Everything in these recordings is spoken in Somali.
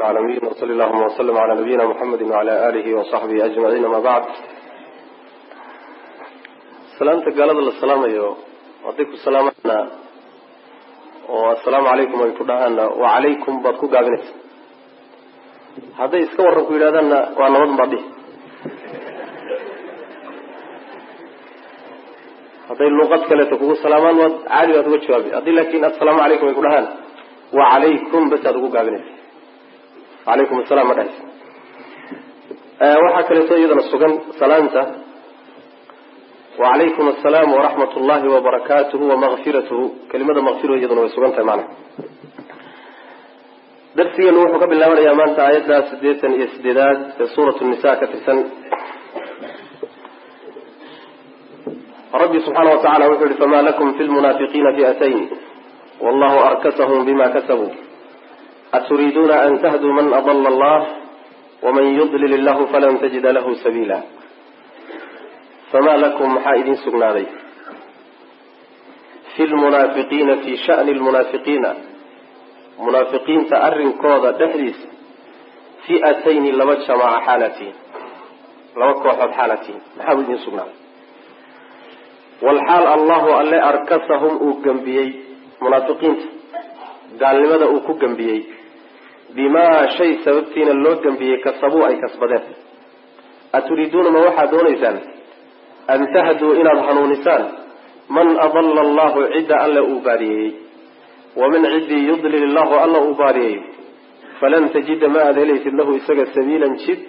العالمين وصلى اللهم وسلم على نبينا محمد وعلى آله وصحبه أجمعين ما بعد salaamta gaalada la salaamayo hadday ku salaamaana oo assalaamu calaykum ay ku dhahaana wa calaykum baad ku gaabinaysa hadday iska warran ku yidhahdaanna waa nabad baad dhihi hadday luuqad kaleeto kugu salaamaan waad caadi baad uga jawaabi haddii laakin assalaamu calaykum ay ku dhahaan wa calaykum bas aad ugu gaabinaysa alaykum assalam ma dhahaysa waxaa kaleeto iyadana sugan salaamta wacalaykum asalaam waraxmat ullahi wabarakatuhu wamaqfiratuhu kelimada maqfiro iyaduna way sugan tahay macna. Darsigeenu wuxuu ka bilaabanayaa maanta aayadda sideetan iyo sideedaad ee suurat nisa ka tirsan. Rabbi subxaana watacala wuxuu yihi fama lakum fi lmunaafiqiina fi'atayn wallahu arkasahum bima kasabuu aturiiduuna an tahduu man adala allah waman yudlil illahu falan tajida lahu sabiila famaa lakum maxaa idin sugnaaday fi lmunaafiqiina fii shani lmunaafiqiina munaafiqiinta arrinkooda dhexdiisa fi'atayni laba jamaaca xaalatiin laba kooxood xaalatiin maxaa u idin sugnaaday walxaal allahu alle arkasahum uu gembiyey munaafiqiinta gaalnimada uu ku gembiyey bimaa shay sababtiina loo gembiyey kasabuu ay kasbadeen aturiiduuna ma waxaad doonaysaan an tahduu inaad hanuunisaan man adala allahu cidda alla uu baadiyeeyey waman ciddii yudlil illahu alla uu baadiyeeyo falan tajida ma aada helaysid lahu isaga sabiilan jid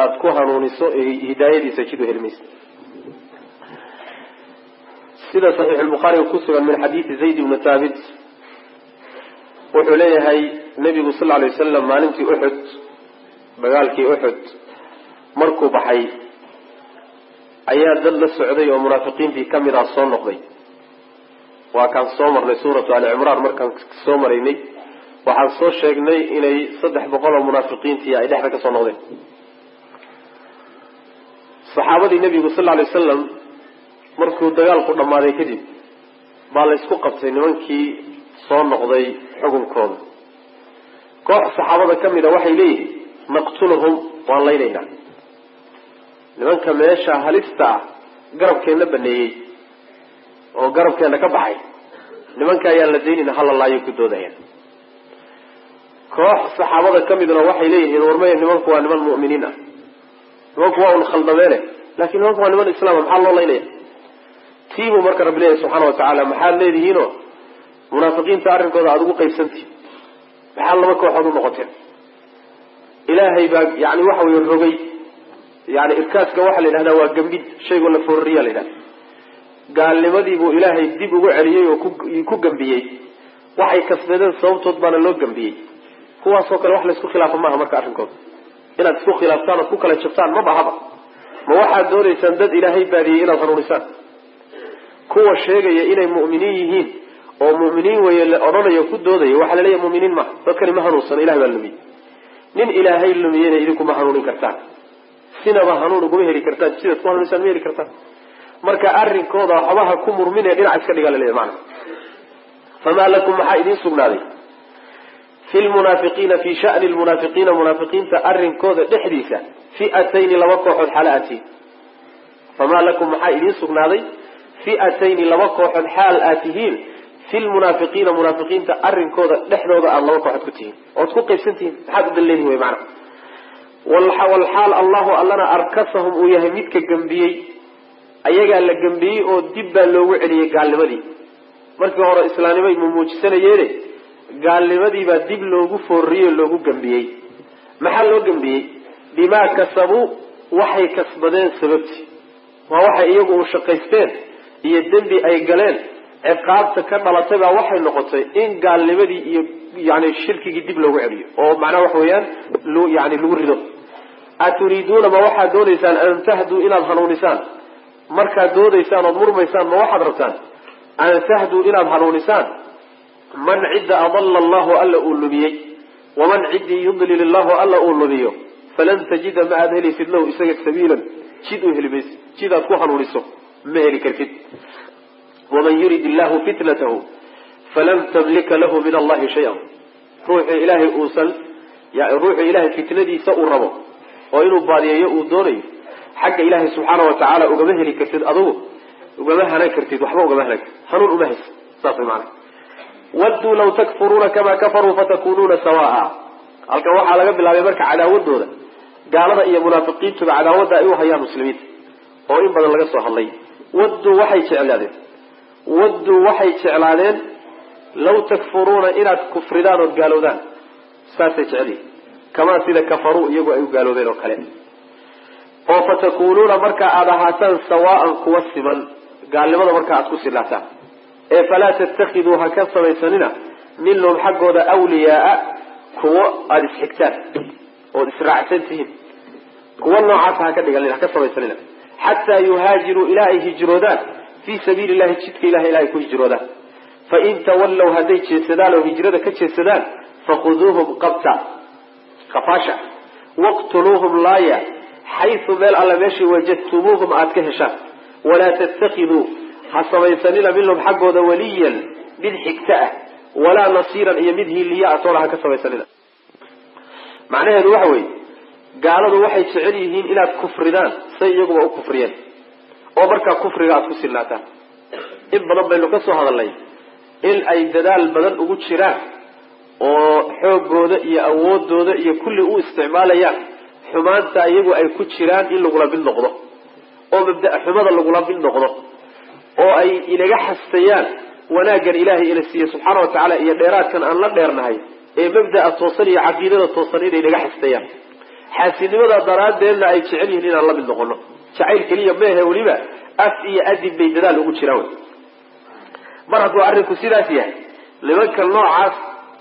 aada ku hanuuniso hidaayadiisa jid u helmaysa sida saxiixulbukhaariga ku sugan min xadiidi zayd ibni thaabit wuxuu leeyahay nebigu sal alay wasalam maalintii uxud dagaalkii uxud markuu baxay ayaa dad la socday oo munaafiqiintii ka mid ah soo noqday. Waa kaan soo marnay suuratu ali cimraan markaan soo maraynay waxaan soo sheegnay inay saddex boqol oo munaafiqiintii ay dhexda ka soo noqdeen. Saxaabadii nebigu sal alay wasalam markuu dagaalku dhammaaday kadib baa la ysku qabtay nimankii soo noqday xukunkooda koox saxaabada ka mid a waxay leeyihiin naqtuluhum waan laynaynaa nimanka meesha halista ah garabkeenna baneeyey oo garabkeenna ka baxay nimanka ayaan la daynayna hala laayo ku doodayaan. Koox saxaabada ka midna waxay leeyihiin warmaya nimanku waa niman mu'miniin ah. Nimanku waa un khaldameene laakiin nimanku waa niman islaama maxaa loo laynaya tiibuu marka rabbi leeyahy subxaana watacaala maxaad leedihiinoo? Munaafiqiinta arrinkooda aada ugu qaybsantihin maxaad laba kooxood u noqoteen ilaahay baa yani waxa weye rogay yani irkaaska waxaa la yidhahdaa waa gambid shaygoo la foorariya la yidhahda gaalnimadii buu ilaahay dib ugu celiyey oo ku gambiyey. Waxay kasbadeen sababtood baana loo gambiyey. Kuwaasoo kale wax laysku khilaafa maaha marka arrinkooda. Inaad isku khilaaftaan ood ku kala jabtaan ma bahaba. Ma waxaad doonaysaan dad ilaahay baadiyey inaad hanuunisaan. Kuwa sheegaya inay mu'miniin yihiin oo mu'miniin weye la odhanayo ku doodaya waxaa la leeyahy mu'miniin maha dadkani ma hanuunsana ilahay baa lumiyey nin ilaahay lumiyeyna idinkuma hanuunin kartaan. Sinaba hanuun uguma heli kartaan sidaad ku hanuunisaan ma heli kartaan. Marka arrinkooda waxbaha ku murmine dhinac iska dhigaa laleeyahy maana famaa lakum maxaa idiin sugnaaday? Fi lmunaafiqiina fi shani lmunaafiqiina munaafiqiinta arrinkooda dhexdiisa fi'atayni laba kooxood xaala aad tihiin famaa lakum maxaa idiin sugnaaday? Fi'atayni laba kooxood xaal aad fi lmunaafiqiina munaafiqiinta arrinkooda dhexdooda aada laba kooxood ku tihiin ood ku qaybsan tihiin maxaad u wey macana walxaal allahu allana arkasahum uu yahay midka gembiyey ayagaa la gembiyey oo dib baa loogu celiyey gaalnimadii. Markii hore islaamnimay mumuujisanayeene gaalnimadiibaa dib loogu foorriyey oo loogu gembiyey maxaa loo gembiyey bimaa kasabuu waxay kasbadeen sababtii. Waa waxay iyagu u shaqaysteen iyo dembi ay galeen ciqaabta ka dhalatay baa waxay noqotay in gaalnimadii iyo yani shirkigii dib loogu celiyo oo macnaha waxa weeyaan yani lagu rido. Aturiiduuna ma waxaad doonaysaan an tahduu inaad hanuunisaan? Markaad doodaysaan ood murmaysaan ma waxaad rabtaan? An tahduu inaad hanuunisaan? Man cidda adala allahu alla uu lumiyey waman ciddii yudlil illahu alla uu lumiyo falan tajida ma aad helaysid lahu isaga sabiilan. Jid u heli maysid jidaad ku hanuuniso ma heli kartid waman yurid illahu fitnatahu falan tamlika lahu min allahi shay-an ruuxii ilaahay uusan ya ruuxu ilahay fitnadiisa uu rabo oo inuu baadiyeeyo uu doonayo xagga ilaahay subxaana wa tacaala ugama heli kartid adugu ugama hanan kartid waxba ugama hanan kartid hanuun uma haysa saas way maana wadduu law takfuruuna kamaa kafaruu fatakunuuna sawaa halkan waxaa laga bilaabay marka cadaawadooda gaalada iyo munaafiqiintuba cadaawadda ay u hayaan muslimiinta oo in badan laga soo hadlay wadduu waxay jeclaadeen wadduu waxay jeclaadeen law takfuruuna inaad kufridaan ood gaalowdaan saasay jecelihin kamaa sida kafaruu iyagu ay u gaaloobeen oo kale. Oo fatakunuuna marka aada ahaataan sawaaan kuwa siman gaalnimada marka aad ku silaataan ee falaa tatakiduu ha ka samaysanina minhum xaggooda wliyaaa kuwo aada isxigtaan ood israacsan tihiin. Kuwa noocaasa haka dhiganin haka samaysanina. Xataa yuhaajiruu ilaa ay hijroodaan fii sabiili llahi jidka ilaha ilaa ay ku hijroodaan fain tawallow hadday jeedsadaan oo hijrada ka jeedsadaan fakhuduuhum qabta qafaasha waqtuluuhum laaya xaysu meel alla meeshii wajadtumuuhum aada ka heshaan walaa tattakiduu ha samaysanina minhum xaggooda waliyan mid xigta ah walaa nasiiran iyo mid hiiliya a toona ha ka samaysanina macnaheedu waxa weeye gaaladu waxay jecel yihiin inaad kufridaan say iyaguba u kufriyeen oo markaa kufriga aada ku silnaataan in badan baynu ka soo hadalnay in ay dadaal badan ugu jiraan oo xoogooda iyo awoodooda iyo kulli u isticmaalayaan xumaanta iyagu ay ku jiraan in lagula mid noqdo oo mabda xumada lagula mid noqdo oo ay inaga xastayaan wanaaggan ilaahay ina siiye subxaana watacaala iyo dheeraadkan aan la dheernahay ee mabda'a toosan iyo caqiidada toosan inay naga xastayaan. Xaasinimada daraaddeedna ay jecel yihiin inaan la mid noqono jacayl keliya meehe weliba af iyo adib bay dadaal ugu jiraan mar hadduu arrinku sidaas yahay nimanka noocaas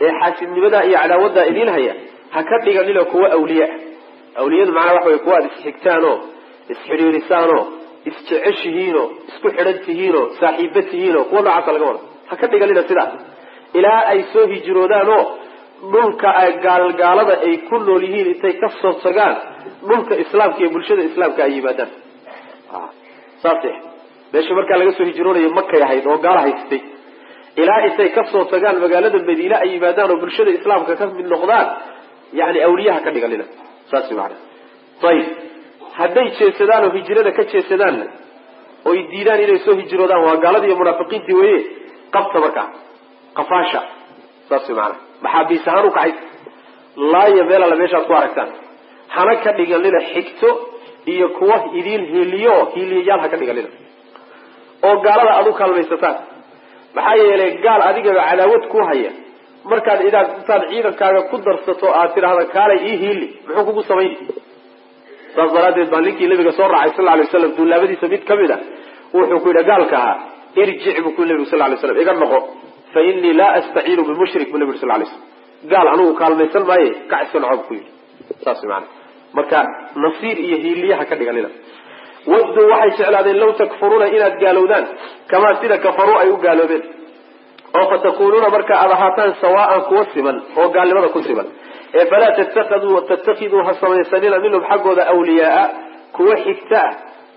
ee xaasidnimada iyo cadaawadda idiin haya ha ka dhiganina kuwa awliyaa awliyadu macnaha waxa wey kuwa aad isxigtaanoo isxidhiirisaanoo isjeceshihiinoo isku xidhan tihiinoo saaxiiba tihiinoo kuwa noocaasa laga wada. Ha ka dhiganina sidaas. Ilaa ay soo hijroodaanoo dhulka gaalgaalada ay ku nool yihiin intay ka soo tagaan dhulka islaamka iyo bulshada islaamka ay yimaadaan. Saas meesha markaa laga soo hijroonayo makay ahayd oo gaala haystay ilaa intay ka soo tagaan magaalada madiine ay yimaadaan oo bulshada islaamka ka mid noqdaan yani awliyaha ka dhiganina saas maana ayib hadday jeedsadaan oo hijrada ka jeedsadaanna oy diidaan inay soo hijroodaan waa gaaladii iyo munaafiqiintii weye qabta markaa qafaasha saas maana maxaabiis ahaan u kacay laaya meel alla meeshaad ku aragtaan. Hana ka dhiganina xigto iyo kuwa idiin hiiliyo hiiliyayaal ha ka dhiganina oo gaalada aada u kaalmaysataan. Maxaa yeelay gaal adigaba cadaawad ku haya. Markaad idaad intaad ciidankaaga ku darsato aad tidhaahda kaalay ii hiili muxuu kugu samayni. Saas daraaddeed baa ninkii nabiga soo raacay sal alay waslam duulaabadiisa mid ka mid a wuxuu ku yidhi gaalka ahaa irjic buu ku nabigu sal lay slam iga noqo fa inii laa astaciinu bimushrik bu nabi sal lay slam gaal anugu kaalmaysan maaye kac iska noco bu ku yidhi saas maana marka nasiir iyo hiiliyaha ka dhiganina wadduu waxay jeclaadeen law takfuruuna inaad gaalowdaan kamaa sida kafaruu ay u gaaloobeen oo fatakunuuna marka aada ahaataan sawaaan kuwa siman oo gaalnimada ku siman ee falaa tattakiduu ha samaysanina minhum xaggooda awliyaaa kuwa xigta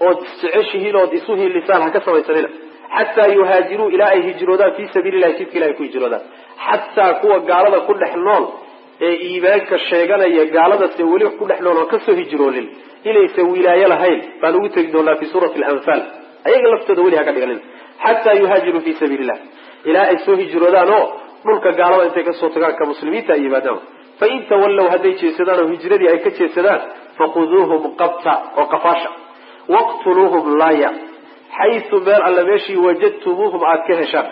ood isjeceshihiin ood isu hiilisaan ha ka samaysanina xataa yuhaajiruu ilaa ay hijroodaan fii sabiili lahi jidka ilahay ku hijroodaan xataa kuwa gaalada ku dhex nool ee iimaanka sheeganaya gaaladase weli ku dhex nool oo ka soo hijroonin inaysan wilaayo lahayn baan ugu tegi doonaa fi suurati alanfaal ayaga laftooda weli ha ka dhiganin xataa yuhaajiruu fii sabiili illah ilaa ay soo hijroodaan oo dhulka gaalada intay ka soo tagaan ka muslimiinta ay yimaadaan fain tawallow hadday jeedsadaan oo hijradii ay ka jeedsadaan fakhuduuhum qabta oo qafaasha waqtuluuhum laaya xaysu meel alle meeshii wajadtumuuhum aada ka heshaan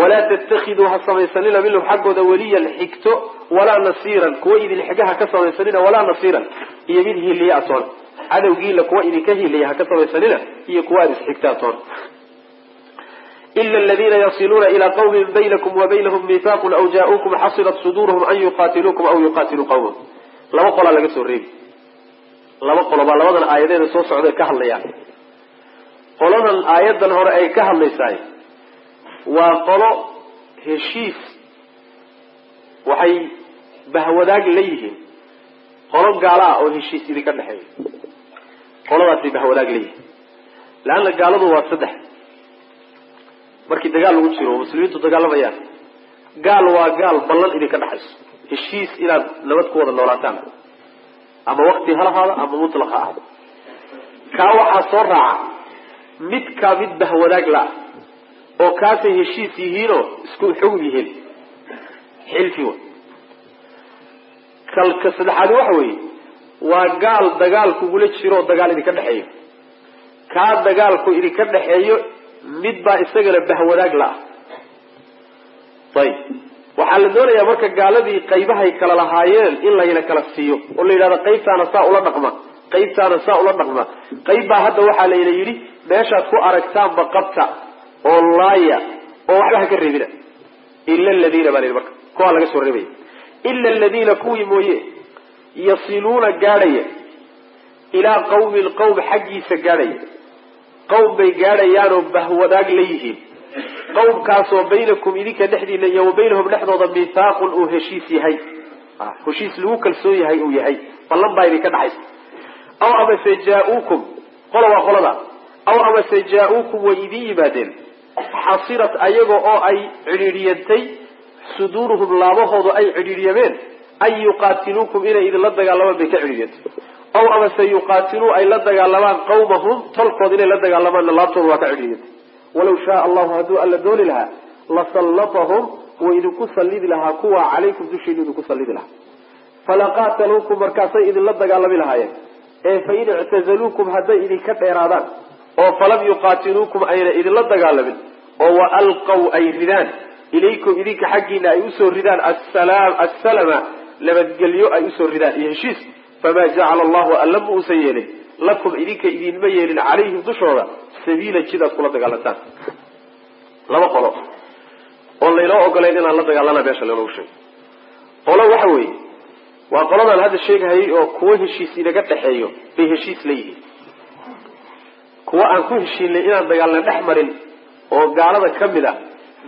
walaa tattakiduu ha samaysanina minhum xaggooda weliyan xigto walaa nasiiran kuwa idin xigaha ka samaysanina walaa nasiiran iyo mid hiiliya atoon cadowgiila kuwa idinka hiiliya ha ka samaysanina iyo kuwa aada isxigta atoon ila aladiina yasiluuna ilaa qawmin baynakum wa baynahum miihaaqun aw jaa-uukum xasilat suduuruhum an yuqaatiluukum aw yuqaatiluu qawmahum laba qolaa laga soo reebi laba qolo baa labadan aayadeeda soo socda ka hadlayaan qoladan aayadan hore ay ka hadlaysaay waa qolo heshiis. Waxay bahwadaag la yihiin. Qolo gaalo ah oo heshiis idinka dhexeeya qoladaasay bahwadaag la yihiin. Gaaladu waa saddex. Markii dagaal lagu jiro muslimiintu dagaalamayaan gaal waa gaal ballan idinka dhexayso heshiis inaad nabad ku wada noolaataan. Ama wakti halahaada ama mutlaq ha ahdo kaa waxaa soo raaca mid bahwadaag la-ah oo kaasay heshiis yihiinoo isku xugum yihiin. Xilfi wa kalka saddexaadi waxa weeye waa gaal dagaal kugula jiro dagaal idinka dhexeeyo kaa dagaalku idinka dhexeeyo mid baa isagana bahwadaag la-ah ayib. Waxaa la doonayaa marka gaaladii qaybahay kala lahaayeen in layna kala siiyo oo la yidhahdo qaybtaana saa ula dhaqma qaybtaana saa ula dhaqma. Qayb hadda waxaa layna yidhi meeshaad ku aragtaanba qabta oo laaya oo waxba ha ka reebina. Ila aladiina baa la yidhi marka kuwaa laga soo reebaya. Ila aladiina kuwii mooye yasiluuna gaadhaya ilaa qawmi lqawm xaggiisa gaadhaya. Qawm bay gaadhayaanoo bahwadaag la yihiin. Qawmkaasoo baynakum idinka dhexdiina iyo wa baynahum dhexdooda mithaaqun uu heshiis yahay. Heshiis lagu kalsoon yahay uu yahay. Ballan baa idinka dhaxaysa aw amase jaa-uukum qola waa qolada aw amase jaa-uukum way idin yimaadeen. Xasirat ayaga oo ay cidhiidhiyantay suduuruhum laabahoodu ay cidhiidhyameen an yuqaatiluukum inay idinla dagaalamaan bay ka cidhiidyantay aw amase yuqaatiluu ay la dagaalamaan qawmahum tolkood inay la dagaalamaanna laabtooda waa ka cidhiidyantay walaw shaaa allahu hadduu alla dooni lahaa lasallatahum wuu idinku sallidi lahaa kuwa calaykum dushiinu idinku sallidi lahaa. Falaqaataluukum markaasay idinla dagaalami lahaayeen ee fain ictazaluukum hadday idinka dheeraadaan oo falam yuqaatiluukum ayna idinla dagaalamin oo wa alqaw ay ridaan ilaykum idinka xaggiina ay u soo ridaan assalama nabadgelyo ay u soo ridaan iyo heshiis famaa jacala allahu alla ma uusan yeelin lakum idinka idinma yeelin calayhim dushooda sabiila jidaad kula dagaalantaan. Laba qolo oo laynoo ogolayn inaan la dagaalana meesha lanoogu sheego qolo waxa weeye waa qoladaan hadda sheegahayay oo kuwo heshiis inaga dhexeeyo bay heshiis la yihiin kuwo aan ku heshiinay inaan dagaalna dhex marin oo gaalada ka mid ah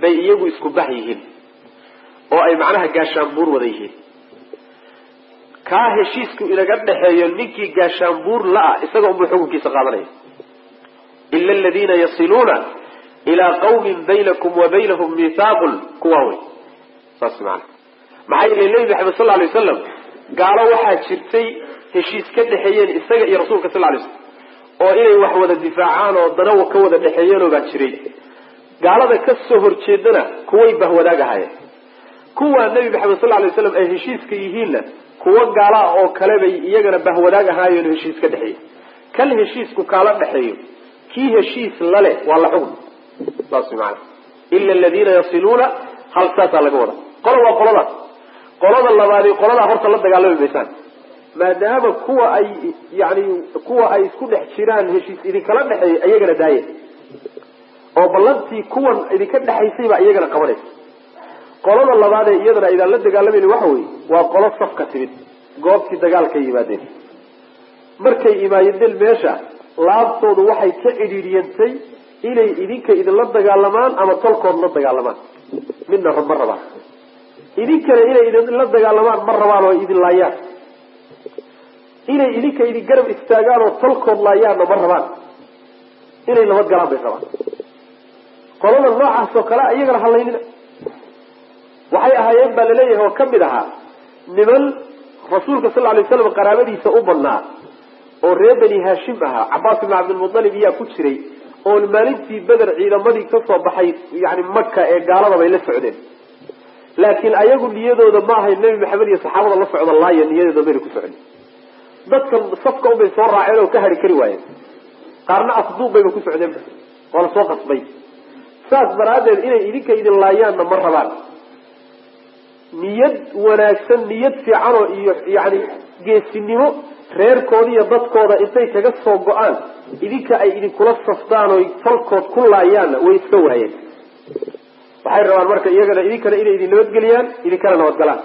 bay iyagu isku bax yihiin oo ay macnaha gaashaanbuur wada yihiin. Kaa heshiisku inaga dhexeeyo ninkii gaashaanbuur la-ah isaga unbuu xukunkiisa qaadanaya. Ila aladiina yasiluuna ilaa qawmin baynakum wa baynahum mithaaqun kuwaa wey saas maana maxaa yeele nebi maxamed sal alay wasalam gaalo waxaa jirtay heshiis ka dhexeeyeen isaga iyo rasuulka sal lay slam oo inay wax wada difaacaan oo dana ka wada dhexeeyeenoo baa jiray. Gaalada ka soo horjeedana kuway bahwadaag ahaayeen. Kuwaa nebi maxamed sal lay waslam ay heshiiska yihiinna kuwo gaala oo kale bay iyagana bahwadaag ahaayeen heshiis ka dhexeeyey kal heshiisku kaala dhexeeyo kii heshiis lale waa la xugm saas maana ila aladiina yasiluuna hal saasaa laga wada qola waa qoladaas qolada labaadi qoladaa horta la dagaalami maysaan. Maadaama kuwa ay yani kuwa ay isku dhex jiraan heshiis idinkala dhexeeya iyagana daaya oo ballantii kuwan idinka dhexaysay baa iyagana qabanaysa. Qolada labaad ee iyadana aydaan la dagaalamayni waxa weeye waa qolo safka timid goobtii dagaalkay yimaadeen. Markay imaayadeen meesha laabtoodu waxay ka cidhiidhiyantay inay idinka idinla dagaalamaan ama tolkood la dagaalamaan. Midna ma rabaan idinkana inay idinla dagaalamaan ma rabaan oo idin laayaan. Inay idinka idin garab istaagaan oo tolkood laayaanna ma rabaan. Inay nabad galaan bay rabaan. Qolada noocaas oo kale iyagana halaynina waxay ahaayeen baa la leeyahay oo ka mid ahaa niman rasuulka sal lay slam qaraabadiisa u badnaa oo reer bani haashim ahaa cabaas ibn cabdilmualib iyaa ku jiray oo maalintii beder ciidamadii ka soo baxay yani maka ee gaalada bay la socdeen laakiin ayagu niyadooda ma ahayn nebi maxamed iyo saxaabada la socda laaya niyadooda mayna ku socon. Dadkan safka unbay soo raaceen oo ka hari kari waayeen. Qaarna afduub bayba ku socdeen la soo qasbay. Saas daraaddeed inay idinka idin laayaanna ma rabaan. Niyad wanaagsan niyad fiicanoo iyo yani geesinimo reerkooda iyo dadkooda intay kaga soo go'aan idinka ay idinkula saftaan oy falkood ku laayaanna way iska waayeen waxay rabaan marka iyagana idinkana inay idin nabadgeliyaan idinkana nabadgalaan.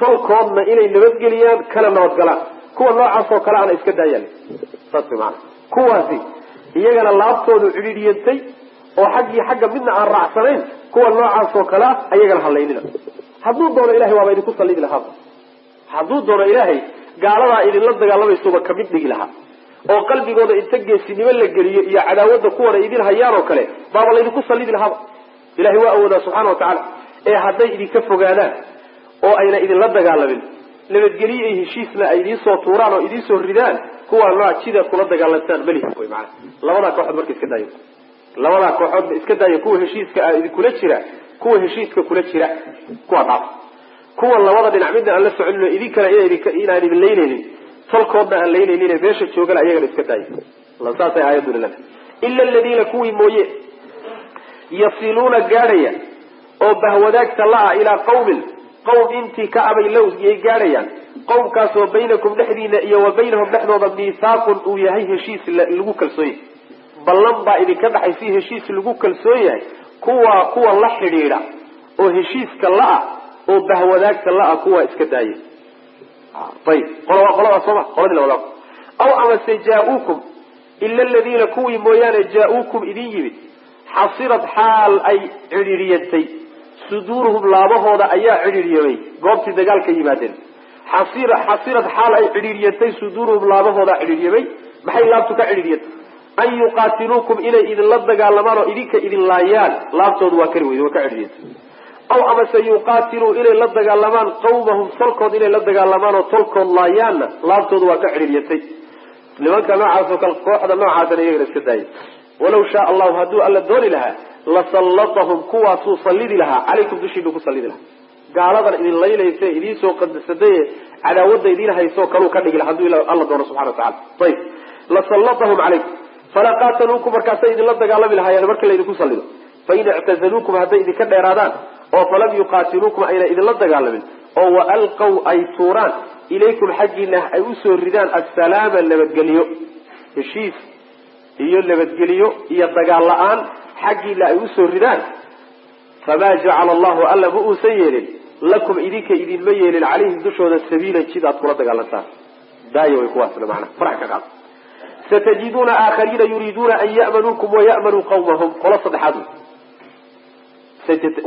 Tolkoodna inay nabadgeliyaan kana nabadgalaan. Kuwa noocaas oo kale ana iska daayaan saas maana kuwaasi iyagana laabtoodu cidhiidhiyantay oo xaggii xagga midna aan raacsanayn kuwa noocaas oo kalea ayagana halaynina hadduu doono ilahay waaba idinku sallidi lahaaba hadduu doono ilaahay gaaladaa idinla dagaalamaysuba ka mid dhigi lahaa. Oo qalbigooda inta geesinimo la geliyo iyo cadaawadda kuwana idin hayaan oo kale baaba laydinku sallidi lahaaba ilahay waa awoodaa subxana wa tacaala ee hadday idinka fogaadaan oo ayna idinla dagaalamin nabadgelyo iyo heshiisna ay idiin soo tuuraan oo idiin soo ridaan kuwaa nooc jidaad kula dagaalantaan malihi wy maana labadaa kooxood marka iska daayo. Labadaa kooxoodba iska daaya kuwa heshiiska a idinkula jira kuwa heshiiska kula jira kuwa dhaaf. Kuwa labada dhinac midna aan la soconin idinkana inaan idin laynaynin. Tolkoodna aan laynaynin meesha joogana ayagana iska daaya saasay aayaduna ila aladiina kuwii mooye yasiluuna gaadhaya oo bahwadaagta la-a ilaa qawmin qowm intii ka abay low yay gaadhayaan. Qowmkaasoo baynakum dhexdiina iyo wa baynahum dhexdooda miithaaqun uu yahay heshiis lagu kalsoon yahay. Ballan baa idinka dhaxaysi heshiis lagu kalsoon yahay kuwaa kuwa la xidhiidha oo heshiiska la-a oo bahwadaagta la-a kuwaa iska daaya ayib qola waa qoladaas sooma qoladii la wadaag aw amase jaa-uukum ila aladiina kuwii mooyaane jaa-uukum idin yimid xasirad xaal ay cidhiidhiyantay suduuruhum laabahooda ayaa cidhiidhyamay goobtii dagaalka yimaadeen. Xasirad xaal ay cidhiidhyantay suduuruhum laabahooda cidhiidhyamay maxay laabtu ka cidhiidhyantay an yuqaatiluukum inay idinla dagaalamaan oo idinka idin laayaan. Laabtoodu waa kari weyde waa ka cidhiidyantay aw amase yuqaatiluu inay la dagaalamaan qawmahum tolkood inay la dagaalamaan oo tolkood laayaanna laabtoodu waa ka cidhiidyantay nimanka noocaasoo kale kooxda noocaasana iyagana iska daaya walaw shaa allahu hadduu alla dooni lahaa lasallatahum kuwaasuu sallidi lahaa. Calaykum dushiinu ku sallidi lahaa. Gaaladan idin laynaysa idiin soo qadasadaye cadaawadda idiin haysoo kaluu ka dhigi laha hadduu alla doono subxana watacala ayib lasallatahum calaykum. Falaa qaataluukum markaasay idinla dagaalami lahaayeen marka laydinku sallido. Fain ictazaluukum hadday idinka dheeraadaan oo falam yuqaatiluukum ayna idinla dagaalamin oo wa alqaw ay tuuraan ilaykum xaggiina ay u soo ridaan assalaama nabadgelyo. Heshiis iyo nabadgelyo iyo dagaal la'aan xaggiina ay u soo ridaan famaa jacala allahu alla ma uusan yeelin lakum idinka idinma yeelin calayhim dushooda sabiilan jid aad kula dagaalantaan. Daaya way kuwaasna manaa farax ka qaad. Satajiduuna aakhariina yuriiduuna an ya'manuukum wayamanuu qawmahum qolo saddexaad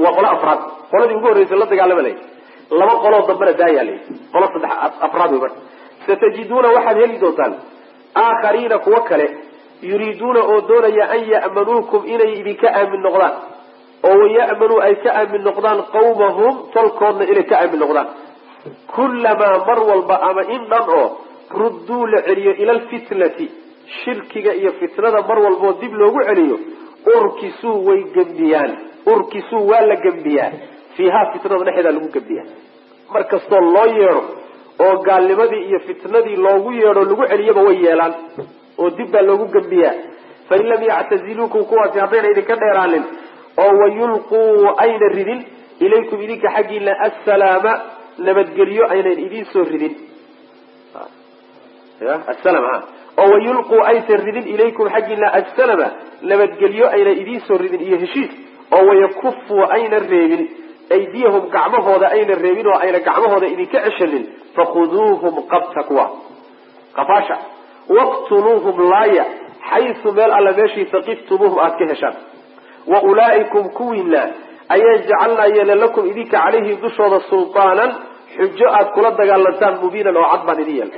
waa qolo afraad. Qoladii ugu horreysay la dagaalama lay laba qoloo dambena daayaa lay qolo saddex afraad wey marka. Satajiduuna waxaad heli doontaan aakhariina kuwo kale yuriiduuna oo doonaya an ya'manuukum inay idinka aamin noqdaan. Oo waya'manuu ay ka aamin noqdaan qawmahum tolkoodna inay ka aamin noqdaan. Kullamaa mar walba ama in dhan oo rudduu la celiyo ila alfitnati shirkiga iyo fitnada mar walboo dib loogu celiyo urkisuu way gembiyaan. Urkisuu waa la gembiyaa fiihaa fitnada dhexeedaa lagu gembiyaa mar kastoo loo yeedho oo gaalnimadii iyo fitnadii loogu yeedho lagu celiyaba way yeelaan oo dib baa loogu gembiyaa fain lam yactaziluukum kuwaasi haddayna idinka dheeraanin oo wayulquu ayna ridin ilaykum idinka xaggiina assalaama nabadgelyo aynan idiin soo ridin. Asalama oo wayulquu aysan ridin ilaykum xaggiina assalama nabadgelyo ayna idiin soo ridin iyo heshiis oo wayakufuu ayna reebin. Aydiyahum gacmahooda ayna reebin oo ayna gacmahooda idinka ceshanin fakhuduuhum qabta kuwa. Qafaasha waqtuluuhum laaya xaysu meel alla meeshii saqiftumuuhum aada ka heshaan. Wa ulaa'ikum kuwiina ayaan jacalnaa yeela lakum idinka calayhim dushooda sultaanan xujo aada kula dagaalantaan mubiinan oo cad baan idin yeela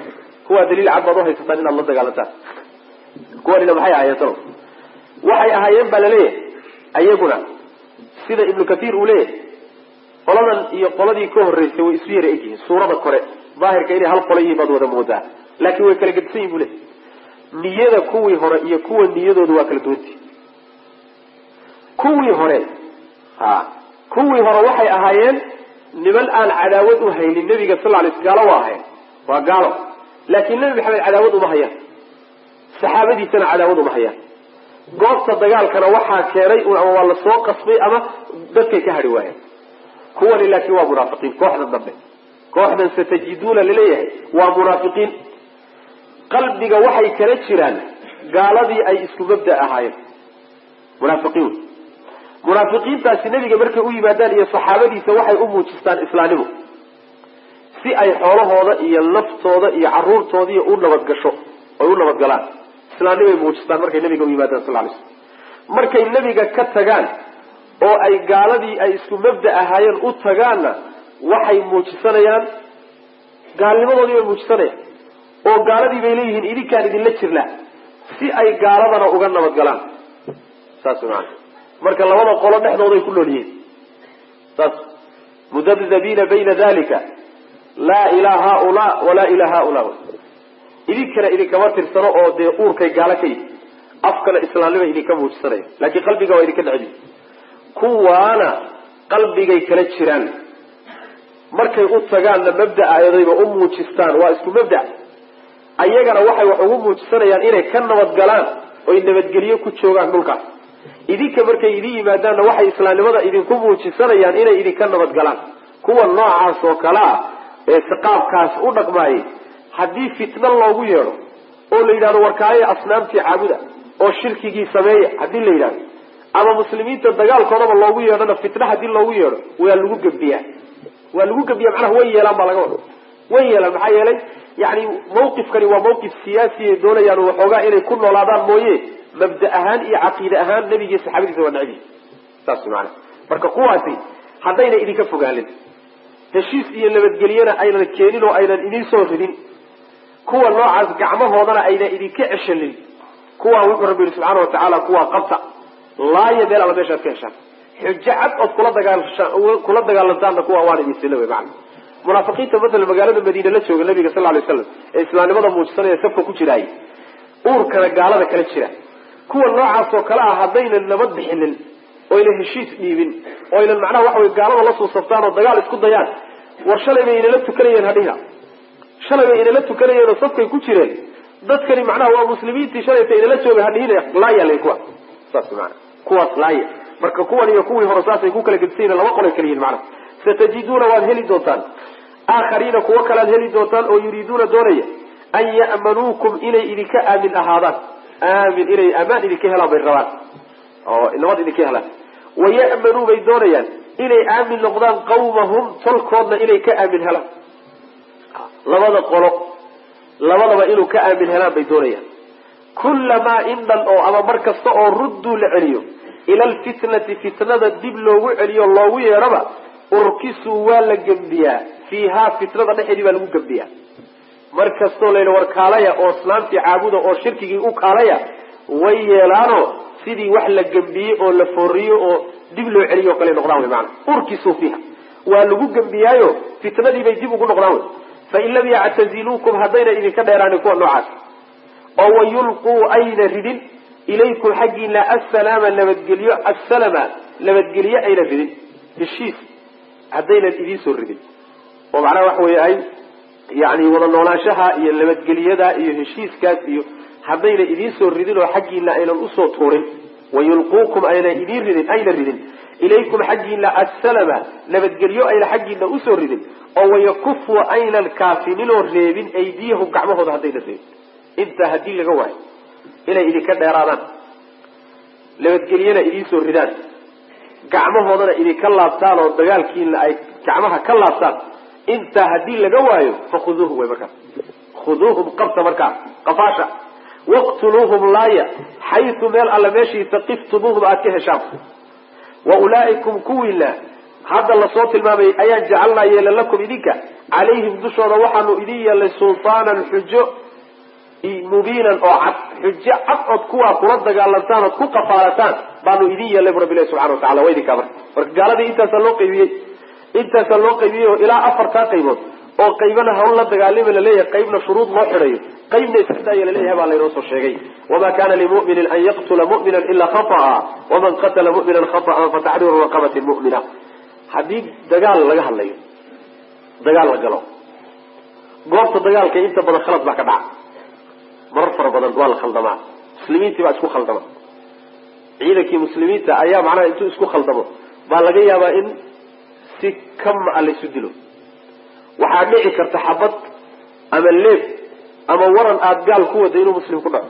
kuwaa daliil cad baad uhaysataan inaad la dagaalantaan. Kuwanina maxay ahaayeen waxay ahaayeen baa la leeyahay ayaguna sida ibnu kathiir uu leeyahay qoladan iyo qoladii ka horreysay way isu yara egyihiin suurada kore daahirka inay hal qola yihiin baad wada moodaa laakiin way kala gedisan yihiin bu leeyahy niyada kuwii hore iyo kuwa niyadooda waa kala duwantii kuwii hore ha kuwii hore waxay ahaayeen niman aan cadaawad u haynin nebiga sal ly sl gaalo waa ahayn waa gaalo. Laakiin nebi maxamed cadaawad uma hayaan. Saxaabadiisana cadaawad uma hayaan. Goobta dagaalkana waxaa keenay ama waa la soo qasbay ama dadkay ka hadhi waayeen. Kuwani laakiin waa munaafiqiin. Kooxdan dambe kooxdan satajiduuna la leeyahay waa munaafiqiin qalbiga waxay kala jiraan gaaladii ay isku mabda ahaayeen. Munaafiqiin. Munaafiqiintaasi nebiga markay u yimaadaan iyo saxaabadiisa waxay u muujistaan islaamnimo si ay xoolahooda iyo naftooda iyo caruurtoodii u nabadgasho ay u nabadgalaan islaamnimay muujistaan markay nabiga u yimaadaan sal lay slm markay nebiga ka tagaan oo ay gaaladii ay isku mabda ahaayeen u tagaanna waxay muujisanayaan gaalnimadoodii bay muujisanayaan oo gaaladii bay leeyihiin idinkaan idinla jirnaa si ay gaaladana uga nabadgalaan saas maana marka labada qolo dhexdooday ku nool yihiin. Saas. Mudabdabiina bayna dalika laa ilaa haulaa walaa ilaa haulaa idinkana idinkama tirsano oo dee uurkay gaalo ka yihi afkana islaamnima idinka muujisanaya laakiin qalbiga waa idinka necbi kuwaana qalbigay kala jiraan. Markay u tagaanna mabda ayadayba u muujistaan waa isku mabda ayagana waxay wax ugu muujisanayaan inay ka nabadgalaan oy nabadgelyo ku joogaan dhulkaas idinka markay idin yimaadaanna waxay islaamnimada idinku muujisanayaan inay idinka nabadgalaan. Kuwa noocaas oo kale ah ee siqaabkaas u dhaqmaayay haddii fitna loogu yeedho oo la yidhahdo warkaayo asnaamtii caabuda oo shirkigii sameeya haddii la yidhahdo ama muslimiinta dagaalkoodaba loogu yeedhona fitna haddii loogu yeedho waa lagu gebiyaa waa lagu gebiya macnaha way yeelaan baa laga wada way yeelaan maxaa yeelay yani mawqifkani waa mawqif siyaasiya doonayaan waxoogaa inay ku noolaadaan mooye. Mabda ahaan iyo caqiide ahaan nebigiiyo saxaabadiisa waa necbi. Saas maana marka kuwaasi haddayna idinka fogaalin heshiis iyo nabadgelyana aynan keenin oo aynan idin soo ridin. Kuwa noocaas gacmahoodana ayna idinka ceshanin kuwaa wuxuu rabbi yihi subxaana watacaala kuwaa qabta. Laaya meel alla meeshaad ka heshaan xujo cad ood kula dagaal kula dagaalantaanna kuwa waan idin macana munaafiqiinta matala magaalada madiine la jooga nabiga sal lay slam ee islaamnimada muujisanaya safka ku jiraay. Uurkana gaalada kala jira. Kuwa noocaas oo kale ah haddaynan nabad bixinin oynan heshiis dhiibin oynan macnaha waxa wey gaalada la soo saftaan oo dagaal isku dayaan. War shalay bay inala tukanayeen hadhiha shalay bay inala tukanayeen oo safkay ku jireen. Dadkani macnaha waa muslimiintii shalayta inala jooga hadhihina laaya la kuwa. Saas maana kuwaas laaya. Marka kuwan iyo kuwii hore saasay ku kala gedsayin laba qolay kala yihiin macnaha satajiduuna waad heli doontaan aakhariina kuwo kalead heli doontaan oo yuriiduuna doonaya an ya'manuukum inay idinka aamin ahaadaan aamin inay amaan idinka helaan bay rabaan oo nabad idinka helaan waya'manuu bay doonayaan inay aamin noqdaan qawmahum tolkoodna inay ka aamin helaan labada qolo labadaba inuu ka aamin helaan bay doonayaan kullamaa indhan oo ama mar kasta oo rudduu la celiyo ila alfitnati fitnada dib loogu celiyo loogu yeedhaba urkisuu waa la gembiyaa fiihaa fitnada dhexeedii baa lagu gembiyaa mar kastoo layidhi war kaalaya oo islaamtii caabuda oo shirkigii u kaalaya way yeelaano sidii wax la gembiyey oo la fooriyo oo dib loo celiyo o kale noqdaan wy maana urkisuu fiiha waa lagu gembiyaayo fitnadii bay dib ugu noqdaan wy fain lam yactaziluukum haddayna idinka dheeraanin kuwa noocaas. Oo wayulquu ayna ridin. Ilaykum xaggiina assalaama nabadgelyo assalama nabadgelyo ayna ridin. Heshiis haddaynan idiin soo ridin. Oo macnaha waxa weeye ay wada noolaanshaha iyo nabadgelyada iyo heshiiskaas iyo haddayna idiin soo ridin oo xaggiina aynan u soo tuurin. Wayulquukum ayna idiin ridin ayna ridin. Ilaykum xaggiina assalama nabadgelyo ayna xaggiina u soo ridin. Oo wayakufu aynan kaafininoo reebin aydiyahum gacmahooda haddayna reebin. Intaa haddii laga waayo inay idinka dheeraadaan. Nabadgelyana idiin soo ridaan gacmahoodana idinka laabtaan oo dagaalkiina ay gacmaha ka laabtaan intaa haddii laga waayo fakhuduuhum way markaas. Khuduuhum qabta markaas qafaasha. Waqtuluuhum laaya xaytu meel alla meeshii taqiftumuuhum aad ka heshaan wa ulaa'ikum kuwiina hadda la soo tilmaamayay ayaan jacalnaa yeelan lakum idinka. Calayhim dushooda waxaanu idin yeelnay sultaanan xujo mubiinan oo cad xujo cad ood kuwaa kula dagaalantaan ood ku qafaalataan baanu idin yeelnay bu rabbi ilahi subxana watacala waa idinkaa marka. Marka gaaladii intaasaa loo qaybiyey intaasaa loo qaybiyey oo ilaa afartaa qaybood oo qaybana hawl la dagaalima la leeyahay qaybna shuruud loo xidhayo qaybna iska daaya la leeyahay baa laynoo soo sheegay. Wamaa kana limuminin an yaqtula mu'minan ilaa khata'a waman qatala mu'minan khata'an fataxriiru raqabatin mu'mina. Haddii dagaal laga hadlayo dagaal la galo goobta dagaalka inta badan khalad baa ka dhaca marar fara badan waa la khaldamaa muslimiintii baa isku khaldama. Ciidankii muslimiinta ayaa macnaha intuu isku khaldamo. Baa laga yaabaa in si kama a laysu dilo. Waxaa dhici karta xabad ama leeb ama waran aada gaal ku wada inuu muslim ku dhaco.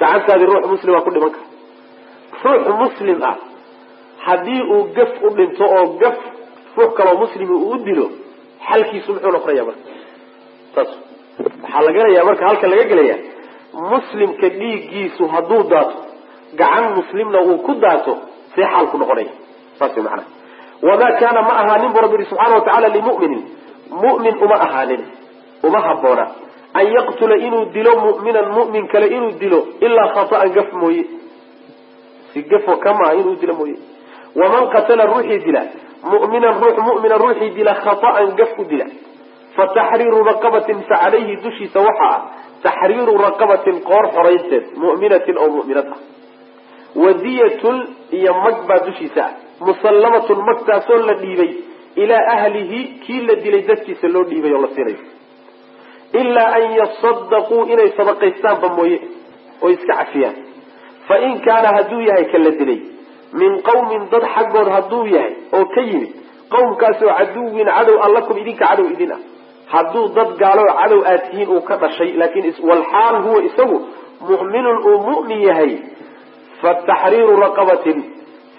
Gacantaadii ruux muslima ku dhiman kara ruux muslim ah haddii uu gaf u dhinto oo gaf ruux kaloo muslimi uu u dilo xalkiisu muxuu noqonaya marka? Saas waxaa la gelayaa marka halka laga gelaya muslimka dhiiggiisu hadduu daato gacan muslimna uu ku daato see xaalku noqonaya saas way wamaa kaana ma ahaanin bu rabbi yihi subxaana watacaala limuminin. Mu'min uma ahaanin uma habboona. An yaqtula inuu dilo mu'minan mu'min kale inuu dilo ilaa khata'an gaf mooye. Si gafo kama ah inuu dilo mooye. Waman qatala ruuxii dila. Mu'minan ruux mu'mina ruuxii dila khata'an gaf u dila fa taxriiru raqabatin fa calayhi dushiisa waxa ah taxriiru raqabatin qoor xoraynteed mu'minatin oo mu'minad ah wadiyatun iyo mag baa dushiisa ah musallamatun magtaasoo la dhiibay ilaa ahlihi kii la dilay dadkiisa loo dhiibay oo la siinayo ilaa an yasadaquu inay sadaqaystaanba mooye oo iska cafiyaan fa in kaana hadduu yahay ka la dilay min qawmin dad xaggood hadduu yahay oo ka yimid qawmkaasoo caduwin cadow an lakum idinka cadow idin ah hadduu dad gaalo cadow aad tihiin uu ka dhashay laakiin walxaal huwa isagu mu'minun uu mu'min yahay fa taxriiru raqabatin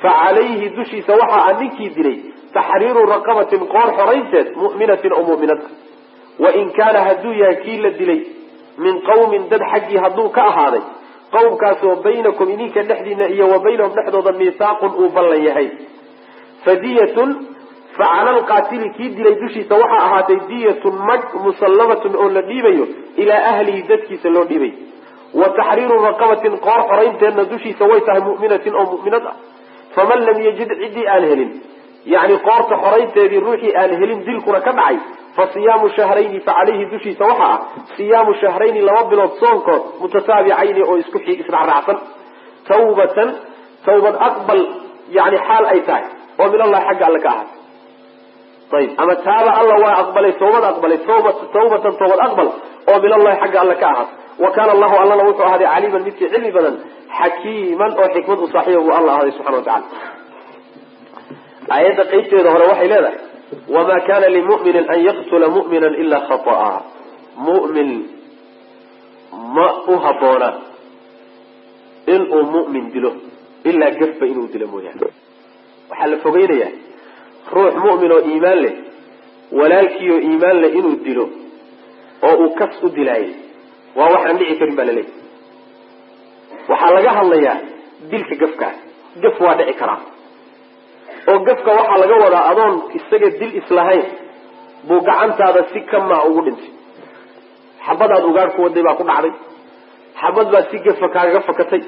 fa calayhi dushiisa waxaa a ninkii dilay taxriiru raqabatin qoor xoraynteed mu'minatin oo mu'minad. Ah wain kaana hadduu yahay kii la dilay min qawmin dad xaggii hadduu ka ahaaday qowmkaasoo baynakum idinka dhexdiina iyo wa baynahum dhexdooda miisaaqun uu ballan yahay. Fadiyatun fa cala kii dilay dushiisa waxaa ahaatay diyatun mag musallamatun oo la dhiibayo ilaa ahlihi dadkiisa loo dhiibay. Wa taxriiru raqabatin qoor xoraynteedna dushiisa way tahay mu'minatin oo mu'minad ah. Faman lam yajid ciddii aan helin yacni qoorta xoraynteedii ruuxii aan helin dilkuna ka dhacay fa siyaamu shahrayni fa calayhi dushiisa waxa ah siyaamu shahrayni laba bilood soonkood mutataabicayni oo isku israacraacsan. Tawbatan tawbad aqbal yani xaal ay tahay oo min allahi xagga alle ka ahaatay ayib ama taaba alla waa aqbalay tawbad aqbalay tawbatan tawbad aqbal oo min allahi xagga alle ka ahaatay wa kaana allahu allana wuxuu ahaaday caliiman midkii cilmi badan xakiiman oo xikmad u saaxiiba buu alla ahaaday subxana wa tacala aayadda qeybteeda hore waxay leedahay wma kana limuminin an yaqtula mumina ila khaطa'a mumin ma u haboona inuu mu'min dilo ilaa gafba inuu dilo mooyaane. Waxaa la fogeynaya ruux mu'min oo iimaan leh walaalkii oo iimaan leh inuu dilo oo uu kas u dilaayay. Waa waxaan dhici karin baa laleeyahy waxaa laga hadlayaa dilka gafkaa gaf waa dhici karaa. Oo gafka waxaa laga wadaa adoon isaga dil islahayn buu gacantaada si kamaa ugu dhintay. Xabadaad ugaadh ku waday baa ku dhacday. Xabad baa si gafa kaagaga fakatay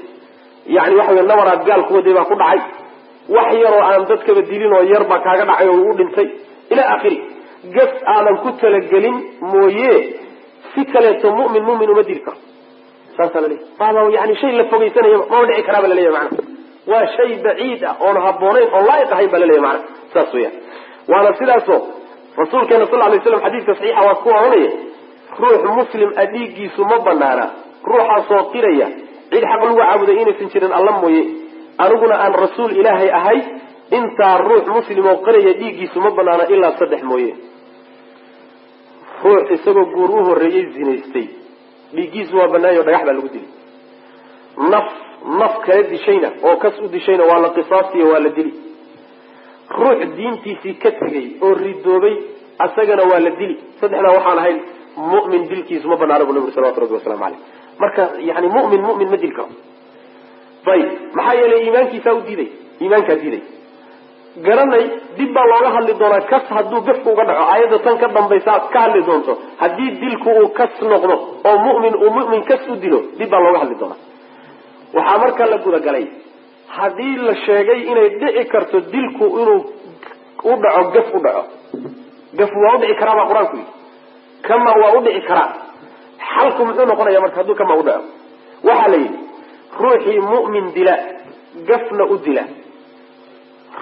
yani waxa wey nabaraad gaal ku waday baa ku dhacay wax yaroo aan dadkaba dilin oo yar baa kaaga dhacay oo u dhintay. Ilaa akhiri gaf aadan ku talagelin mooye si kaleeto mu'min mu'min uma dili karo. Saasaa laleeyahy waaba yani shay la fogeysanayaba mama dhici karaaba laleeyahy macana waa shay baciid ah oon haboonayn oon laa'iq ahayn baa laleeyahy macana saas weyaan waana sidaasoo rasuulkeena sal lay slam xadiidka saxiixa waa ku oranaya ruux muslim a dhiiggiisu ma banaana ruuxaasoo qiraya cid xaq lagu caabuday inaysan jirin alla mooye aniguna aan rasuul ilaahay ahay intaa ruux muslim oo qiraya dhiiggiisu ma banaana ilaa saddex mooye. Ruux isagoo guur u horreeyey zinaystay. Dhiiggiisu waa banaanyo dhagax baa lagu dilay. Naf naf kala dishayna oo kas u dishayna waa la qisaastiyo waa la dili. Ruux diintiisii ka tegay oo ridoobay asagana waa la dili. Saddexdaa waxaan ahayn mu'min dilkiisu ma banaana bu nabi salawatu rabbi waslamu caleyh marka yani mu'min mu'min ma dili karo ayib maxaa yeelay iimaankiisaa u diiday iimaankaa diiday. Garanay dib baa looga hadli doonaa kas hadduu gafku uga dhaco aayadda tan ka dambaysa ka hadli doonto haddii dilku uu kas noqdo oo mu'min uu mu'min kas u dilo dib baa looga hadli doonaa. Waxaa markaa la gudagalay haddii la sheegay inay dhici karto dilku inuu u dhaco gaf u dhaco gaf waa udhici karaa baa qur'aanku yidhi. Kama waa udhici karaa? Xalku muxuu noqonaya marka hadduu kama u dhaco? Waxaa la yidhi ruuxii mu'min dila gafna u dila.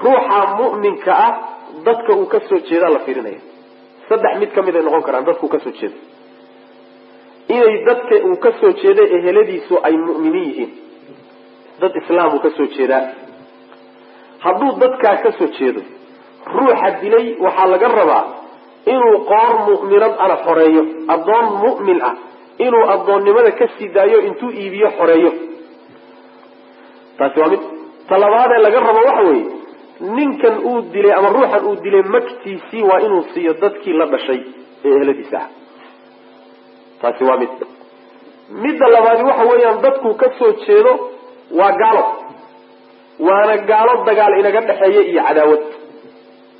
Ruuxa mu'minka ah dadka uu ka soo jeedaa la fiirinaya. Saddex mid ka mid ay noqon karaan dadka uu ka soo jeedo. Inay dadka uu ka soo jeeday eheladiisu ay mu'miniin yihiin. Dad islaam uu ka soo jeedaa. Hadduu dadkaa ka soo jeedo ruuxa dilay waxaa laga rabaa inuu qoor mu'minad ana xoreeyo. Addoon mu'min ah inuu addoonnimada ka sii daayo intuu iibiyo xoreeyo taasi waa mid talabaadee laga rabo waxa weeye. Ninkan uu dilay ama ruuxan uu dilay magtiisii waa inuu siiyo dadkii la dhashay ee eheladiisa ah taasi waa mid. Midda labaadi waxa weeyaan dadku ka soo jeedo waa gaalo. Waana gaalo dagaal inaga dhexeeya iyo cadaawad.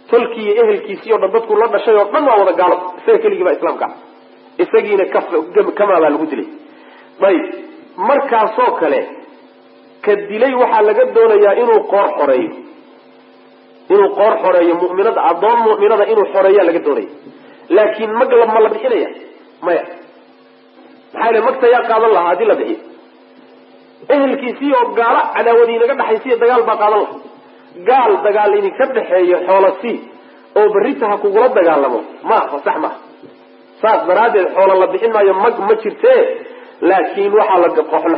Tolkii iyo ehelkiisii o dhan dadku la dhashay oo dhan waa wada gaalo. Isaga keligii baa islaamka. Ah isagiina kamaa baa lagu dilay. Ayib markaasoo kale ka dilay waxaa laga doonayaa inuu qoor xoreeyo. Inuu qoor xoreeyo muminada addoon mu'minada inuu xoreeyaa laga doonaya. Laakiin mag ma la bixinaya? Maya. Maxaa yale magta yaa qaadan lahaa haddii la bixiyo. Ehelkiisii oo gaalo cadaawadi inaga dhexaysiiyo dagaal baa qaadan laha gaal dagaal idinka dhexeeyo xoolasi oo berrita ha kugula dagaalamo. Maaha sax maaha saas daraaddeed xoola la bixin maayo mag ma jirte laakiin waxaa la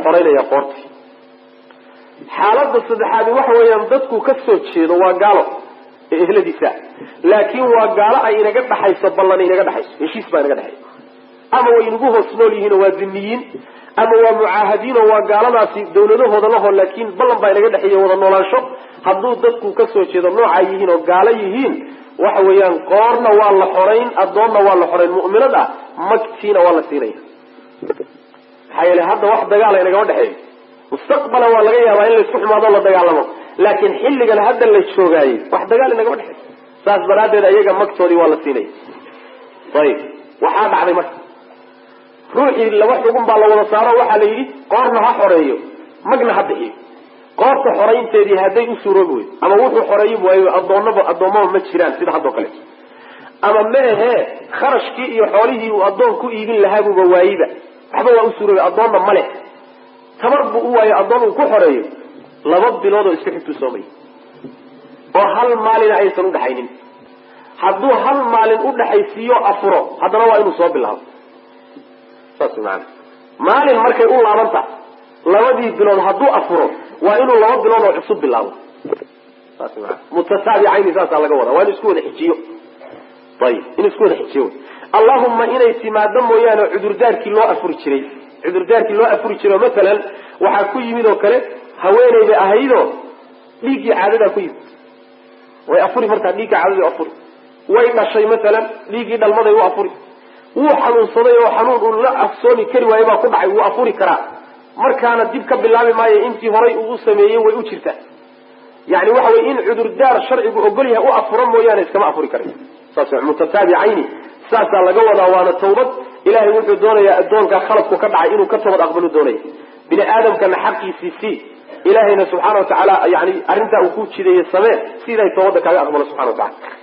xoreynaya qoorti xaaladda saddexaadi waxa weeyaan dadku ka soo jeedo waa gaalo ee ehladiisa laakiin waa gaalo ay inaga dhexayso ballan inaga dhexayso heshiis baa inaga dhexaysa ama way inagu hoos nool yihiin oo waa dimiyiin ama waa mucaahadiin oo waa gaaladaasi dawladahooda laho laakiin ballan baa inaga dhexeeya wada noolaansho. Hadduu dadku ka soo jeedo noocaa yihiin oo gaalo yihiin waxa weeyaan qoorna waa la xorayn addoonna waa la xorayn mu'minad ah magtiina waa la siinaya. Maxaa yeele hadda wax dagaala inagama dhexeeyo mustaqbalan waa laga yaabaa in laysku xumaado la dagaalamo. Laakiin xilligan hadda la joogaayey wax dagaal inagama dhexeeyo saas daraaddeed ayaga magtoodii waa la siinaya ayib. Waxaa dhacday marka. Ruuxii laba xugun baa la wada saaro waxaa la yidhi qoorna ha xoreeyo magna ha bixiyo. Qoorta xoraynteedii hadday u suuroobi weydo ama wuxuu xoreeyi waayo adoonaba addoommaba ma jiraan sida haddao kaleeto ama ma ahee kharashkii iyo xoolihii uu addoon ku iibin lahaabuba waayiba waxba waa u suuroobi addoonna ma leh tabar buu u waayo addoon ku xoreeyo laba bilood oo iska xigtuu soomay. Oo hal maalina aysan udhaxaynin hadduu hal maalin udhaxaysiiyo afuro haddana waa inuu soo bilaabo. Saas maana maalin markay u laabanta labadii bilood hadduu afuro waa inuu laba bilood oo cusub bilaabo. Saas maana mutasaabicayni saasaa laga wadaa. Waa inu isku wada xijiyo. Ayib inuu isku wada xijiyo. Allahuma inay timaado mooyaane cudurdaarkii loo afuri jiray cudurdaarkii loo afuri jiray oo matalan waxaa ku yimid oo kale haweenayba ahaydoo dhiiggii caadadaa ku yimid. Way afuri markaa dhiigga caadadii afuri. Way dhashay matalan dhiiggii dhalmaday u afuri. Wuu xanuunsaday oo xanuun uu la afsoomi kari waayo baa ku dhacay wuu afuri karaa. Markaana dib ka bilaabi maayo intii horay uu sameeyey way u jirtaa. Yani waxa wey in cudurdaar sharcigu ogol yahay u afuro mooyaane iskama afuri karay saas mutataabicayni saasaa laga wadaa waana tawbad ilahay wuxuu doonayaa addoonka khaladku ka dhacay inuu ka toobad aqbalu doonaya bini aadamkana xaqiisii sii ilahayna subxana watacaala yani arrintaa uu ku jideeye samee si ilahay toobadda kaaga aqbalo subxana watacala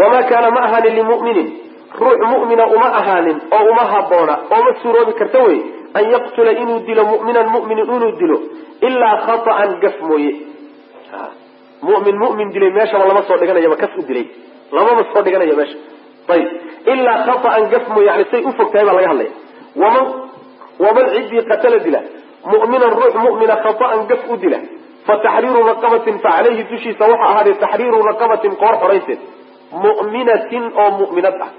wamaa kaana ma ahaanin limuminin ruux mu'mina uma ahaanin oo uma haboona oo ma suuroobi karta wey an yaqtula inuu dilo mu'minan mu'minin inuu dilo ilaa khata'an gaf mooye. Mumin mumin dilay meeshaba lama soo dhiganayaba kas u dilay? Lamama soo dhiganaya meesha ayib ilaa khata'an gaf yani say ufog tahay baa laga hadlaya waman waman ciddii qatala dila. Mu'minan ruux mu'mina khata'an gaf u dila. Fa taxriiru raqabatin fa caleyhi dushiisa waxa ahaaday taxriiru raqabatin qoor xoraynteed mu'minatin oo mu'minad ah.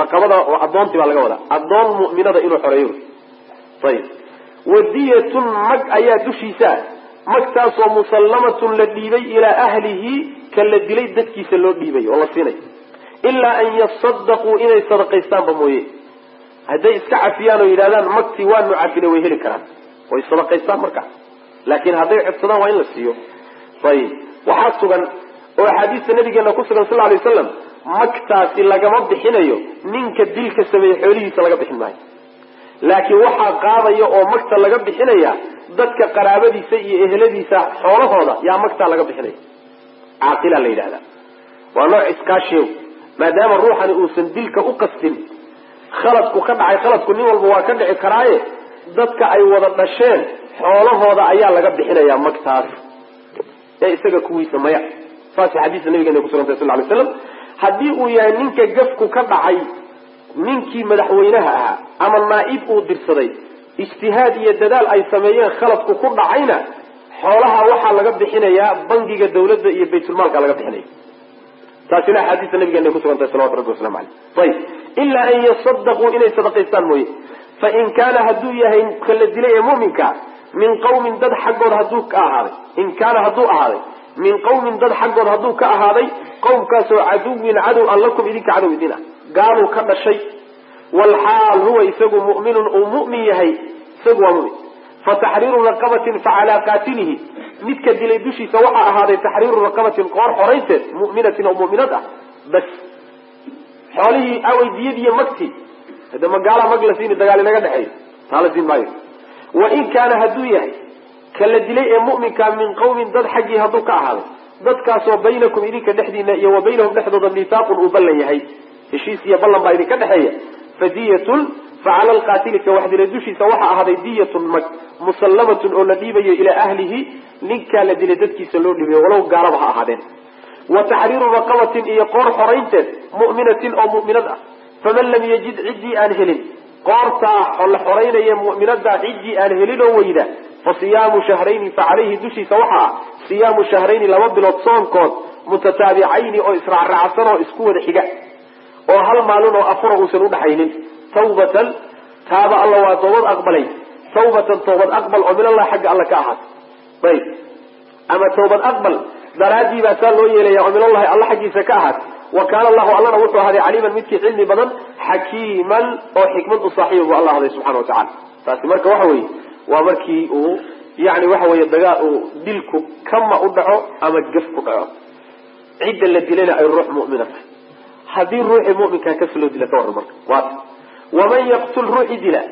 Raqabada oo addoontii baa laga wadaa. Addoon mu'minada inuu xoreeyo. Ayib wadiyatun mag ayaa dushiisa. Magtaasoo musallamatun la dhiibay ilaa ahlihi ka la dilay dadkiisa loo dhiibay oo la siinay ilaa an yasadaquu inay sadaqaystaanba mooye. Hadday iska cafiyaan oo yidhahdaan magtii waanu cafina way heli karaan. Way sadaqaystaan markaas laakiin hadday codsadaan waa in la siiyo. Ayib. Waxaa sugan oo axaadiista nabigeena ku sugan sal lay waslam magtaasi lagama bixinayo ninka dilka sameeye xoolihiisa laga bixin maayo. Laakiin waxaa qaadaya oo magta laga bixinaya dadka qaraabadiisa iyo ehladiisa xoolahooda yaa magtaa laga bixinaya. Caaqila la yidhahda waa nooc iskaashiyow maadaama ruuxani uusan dilka u qastin khaladku ka dhacay khaladku nin walba waa ka dhici karaaye dadka ay wada dhasheen xoolahooda ayaa laga bixinaya magtaas. Ee isaga kuwiisa maya. Saas xadiista nabigeena kusugantay sal lay slam haddii uu yahay ninka gafku ka dhacay ninkii madaxweynaha ahaa ama naa-ib uu dirsaday ijtihaad iyo dadaal ay sameeyeen khaladku ku dhacayna xoolaha waxaa laga bixinayaa bangiga dawladda iyo baytulmaalka laga bixinaya taasina axaadiista nabigeena kusugantay salawatu rabbi waslamu aleyh ayib. Ilaa an yasadaquu inay sadaqaystaan mooye. Fain kaana hadduu yahay ka la dilay ee muminka min qawmin dad xaggood hadduu ka ahaaday. In kaana hadduu ahaaday min qawmin dad xaggood hadduu ka ahaaday qowmkaasoo caduwin cadow an idinka cadow idin ah. Gaaluu ka dhashay. Walxaal huwa isagu mu'minun uu mu'min yahay isagu waa mumin. Fa taxriiru raqabatin fa calaa qaatilihi midka dilay dushiisa waxaa ahaaday taxriiru raqabatin qoor xoraynteed mu'minatin oo mu'minad ah. Bas xoolihii aweydiyad iyo magtii hade magaala mag la siini dagaal inaga dhexeeyo taa la siin maayo. Wain kaana hadduu yahay ka la dilay ee mu'minka min qawmin dad xaggii hadduu ka ahaaday. Dadkaasoo baynakum idinka dhexdiina iyo wa baynahum dhexdooda miihaaqun uu ballan yahay. Heshiis iyo ballan baa idinka dhexeeya. Fadiyatun facala alqaatili ka wax dilay dushiisa waxaa ahaaday diyatun mag musallamatun oo la dhiibayo ilaa ahlihi ninkaa la dilay dadkiisa loo dhiibayo walow gaalaba ha ahaadeen. Wa taxriiru raqabatin iyo qoor xoraynteed mu'minatin oo mu'minad ah. Faman lam yajid ciddii aan helin qoortaa la xoraynaya mu'minadaa ciddii aan helin oo weyda fa siyaamu shahrayni fa calayhi dushiisa waxaa ah siyaamu shahrayni laba bilood soonkood mutataabicayni oo israacraacsan oo isku wada xiga oo hal maalin oo afura uusan udhaxaynin tawbatan taaba alla waa toobad aqbalay. Tawbatan toobad aqbal oo minallahi xagga alla ka ahaatay ayb ama tawbad aqbal daraadii baa saa loo yeelaya oo minallahi alla xaggiisa ka ahaat wa kaana allahu allana wuxuu ahaaday caliiman midkii cilmi badan xakiiman oo xikmad u saaxiiba bu alla ahday subxana watacala taasi marka waxa weeye waa markii uu yani waxa weeye dagaal uu dilku kama u dhaco ama gaf ku dhaco. Cidda la dilayna ay ruux mu'mina tahay haddii ruuxii muminkaa kas loo dila ka warran marka waata waman yaqtul ruuxi dila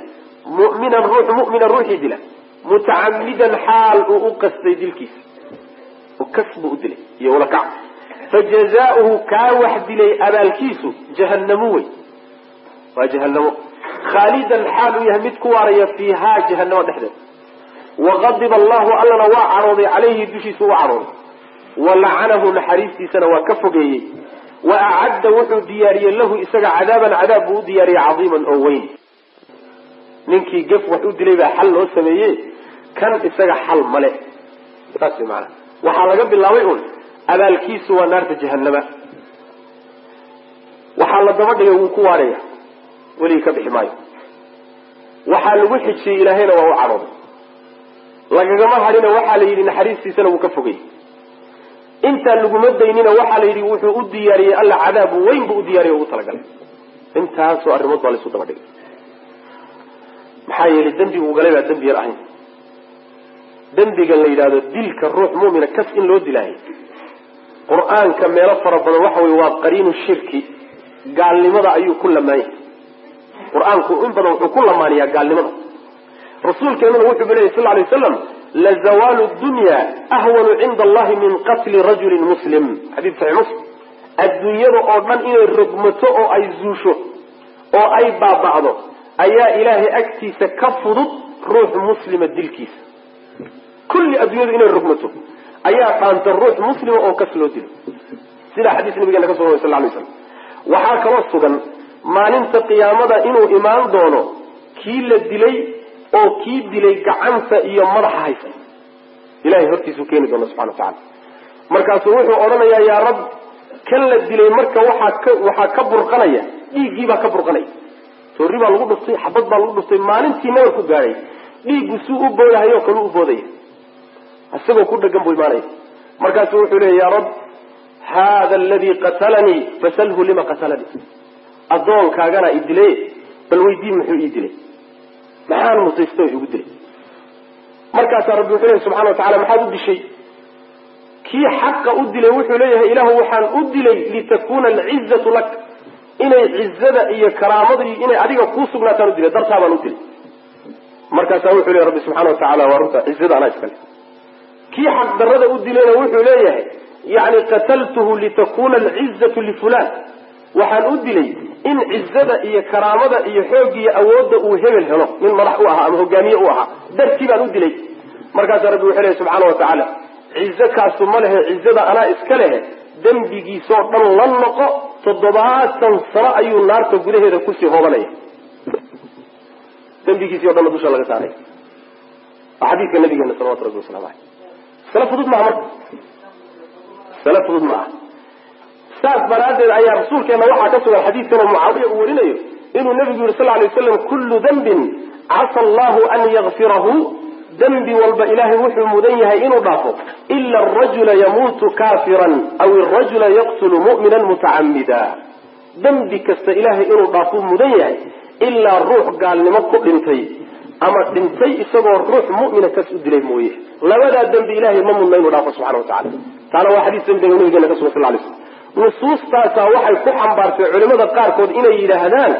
muminan ruux mumina ruuxii dila mutacamidan xaal uu u qastay dilkiisa kas buu u dilay iyo ula kac fajazaauhu kaa wax dilay abaalkiisu jahanamo wey waa jahanamo khaalidan xaal uu yahay mid ku waaraya fiihaa jahanamo dhexdeed waqadiba allahu allana waa cadhooday calayhi dushiisa u cadhooday walacanahu naxariistiisana waa ka fogeeyey wa acadda wuxuu diyaariyey lahu isaga cadaaban cadaab buu u diyaariyey cadiiman oo weyn. Ninkii gef wax u dilay baa xal loo sameeye kan isaga xal male saas maana waxaa laga bilaabay un abaalkiisu waa naarta jahanama waxaa la daba dhigay wuu ku waaraya. Weligii ka bixi maayo. Waxaa lagu xijiyey ilaahayna waa u cadhooday lagagama hadhina waxaa la yidhi naxariistiisana wuu ka fogay intaan laguma daynina waxaa la yidhi wuxuu u diyaariyey alla cadaab weyn buu u diyaariye ugu talagalay. Intaasoo arrimood baa laysu daba dhigay maxaa yeelay dembigu galay baa dembi yar ahayn. Dembigan la yidhahdo dilka ruux mu'mina kas in loo dilaayo. Qur'aanka meelo fara badan waxa weye waa qariinu shirki. Gaalnimada ayuu ku lamaanyay qur'aanku in badan wuxuu ku lamaaniyaa gaalnimada. Rasuulkeenuna wuxuu leeyay sal lay waslam lazawaalu dunya ahwanu cinda allahi min qatli rajulin muslim. Xadiid saxii muslim. Adduunyada oo dhan inay rogmato oo ay zuusho oo ay baaba'do ayaa ilaahay agtiisa ka fudud ruux muslima dilkiisa. Kulli adduunyadu inay rogmato ayaa dhaanta ruux muslima oo kas loo dilo. Sidaa xadiis nabigeena ka soo wary sal lay slam waxaa kaloo sugan maalinta qiyaamada inuu imaan doono kii la dilay oo kii dilay gacanta iyo madaxa haysa ilahay hortiisuu keeni doona subxana wa tacala markaasuu wuxuu odhanayaa yaa rab kan la dilay marka waxaa ka waxaa ka burqanaya dhiiggii baa ka burqanaya toorri baa lagu dhuftay xabad baa lagu dhuftay maalintii nabar ku gaadhay dhiiggu suu u boodahayo kalu u boodaya. Isagoo ku dhegan buu imaanaya. Markaasuu wuxuu leeya ya rab hada aladii qatalanii fasalhu lima qatalanii addoonkaagana i dilay bal weydii muxuu ii dilay maxaan musaysto igu dilay. Markaasaa rabbi wuxuu leeyahy subxana wa tacala maxaad u dishay? Kii xaqa u dilay wuxuu leeyahay ilaahu waxaan u dilay litakuna alcizatu lak. Inay cizada iyo karaamada inay adiga kuu sugnaataan u dilay dartaa baan u dilay. Markaasaa wuxuu leeyahy rabbi subxana wa tacala waa runta cizada anaa iskale kii xaq darada u dilayna wuxuu leeyahay yani qataltuhu litakuna alcizatu lifulan waxaan u dilay in cizada iyo karaamada iyo xoog iyo awoodda uu hebel helo nin madax u ahaa ama hogaamiye u ahaa dartii baan u dilay. Markaasaa rabbi wuxuu leeyahy subxaana wa tacaala cizo kaasu ma lehe cizada anaa iska lehe dembigiisoo dhan la noqo toddobaatan sano ayuu naarta gudaheeda ku sii hoobanaya. Dembigiisii o dhanna dusha laga saaray. Xadiidka nabigeena salawatu rabbi waslamu aleyh sala fudud maaha marka? Sala fudud ma aha saas daraaddeed ayaa rasuulkeena waxaa ka sugan xadiidkan oo mucaawiya uu warinayo inuu nabigu yihi sal lay waslam kullu dembin casa allahu an yakfirahu dembi walba ilaahay wuxuu mudan yahay inuu dhaafo ila arajula yamuutu kafiran aw arajula yaqtulu mu'mina mutacamida dembi kasta ilaahay inuu dhaafuu mudan yahay ilaa ruux gaalnimo ku dhintay ama dhintay isagoo ruux mu'mina kas u dilay mooye. Labadaa dembi ilaahay ma mudna inuu dhaafo subxana wa tacala taana waa xadiis dembiga nabigeena ka sugan sal lay slam nusuustaasaa waxay ku xambaartay culimada qaarkood inay yidhaahdaan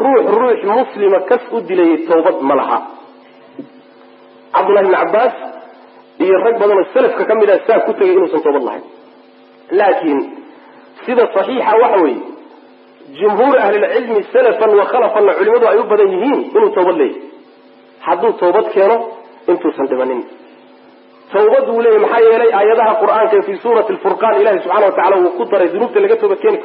ruux ruux muslima kas u dilay tawbad ma laha. Cabdullahi bni cabbaas iyo rag badanoo salafka ka mid ah saa ku tegay inuusan toobad lahayn. Laakiin sida saxiixa waxa weeye jumhuur ahlilcilmi salafan wa khalafanna culimadu ay u badan yihiin inuu toobad leeyahy hadduu toobad keeno intuusan dhimanin tawbad buu leeyahy maxaa yeelay aayadaha qur'aanka fii suurati lfurqaan ilahi subxana wa tacala wuu ku daray dunuubta laga toobad keeni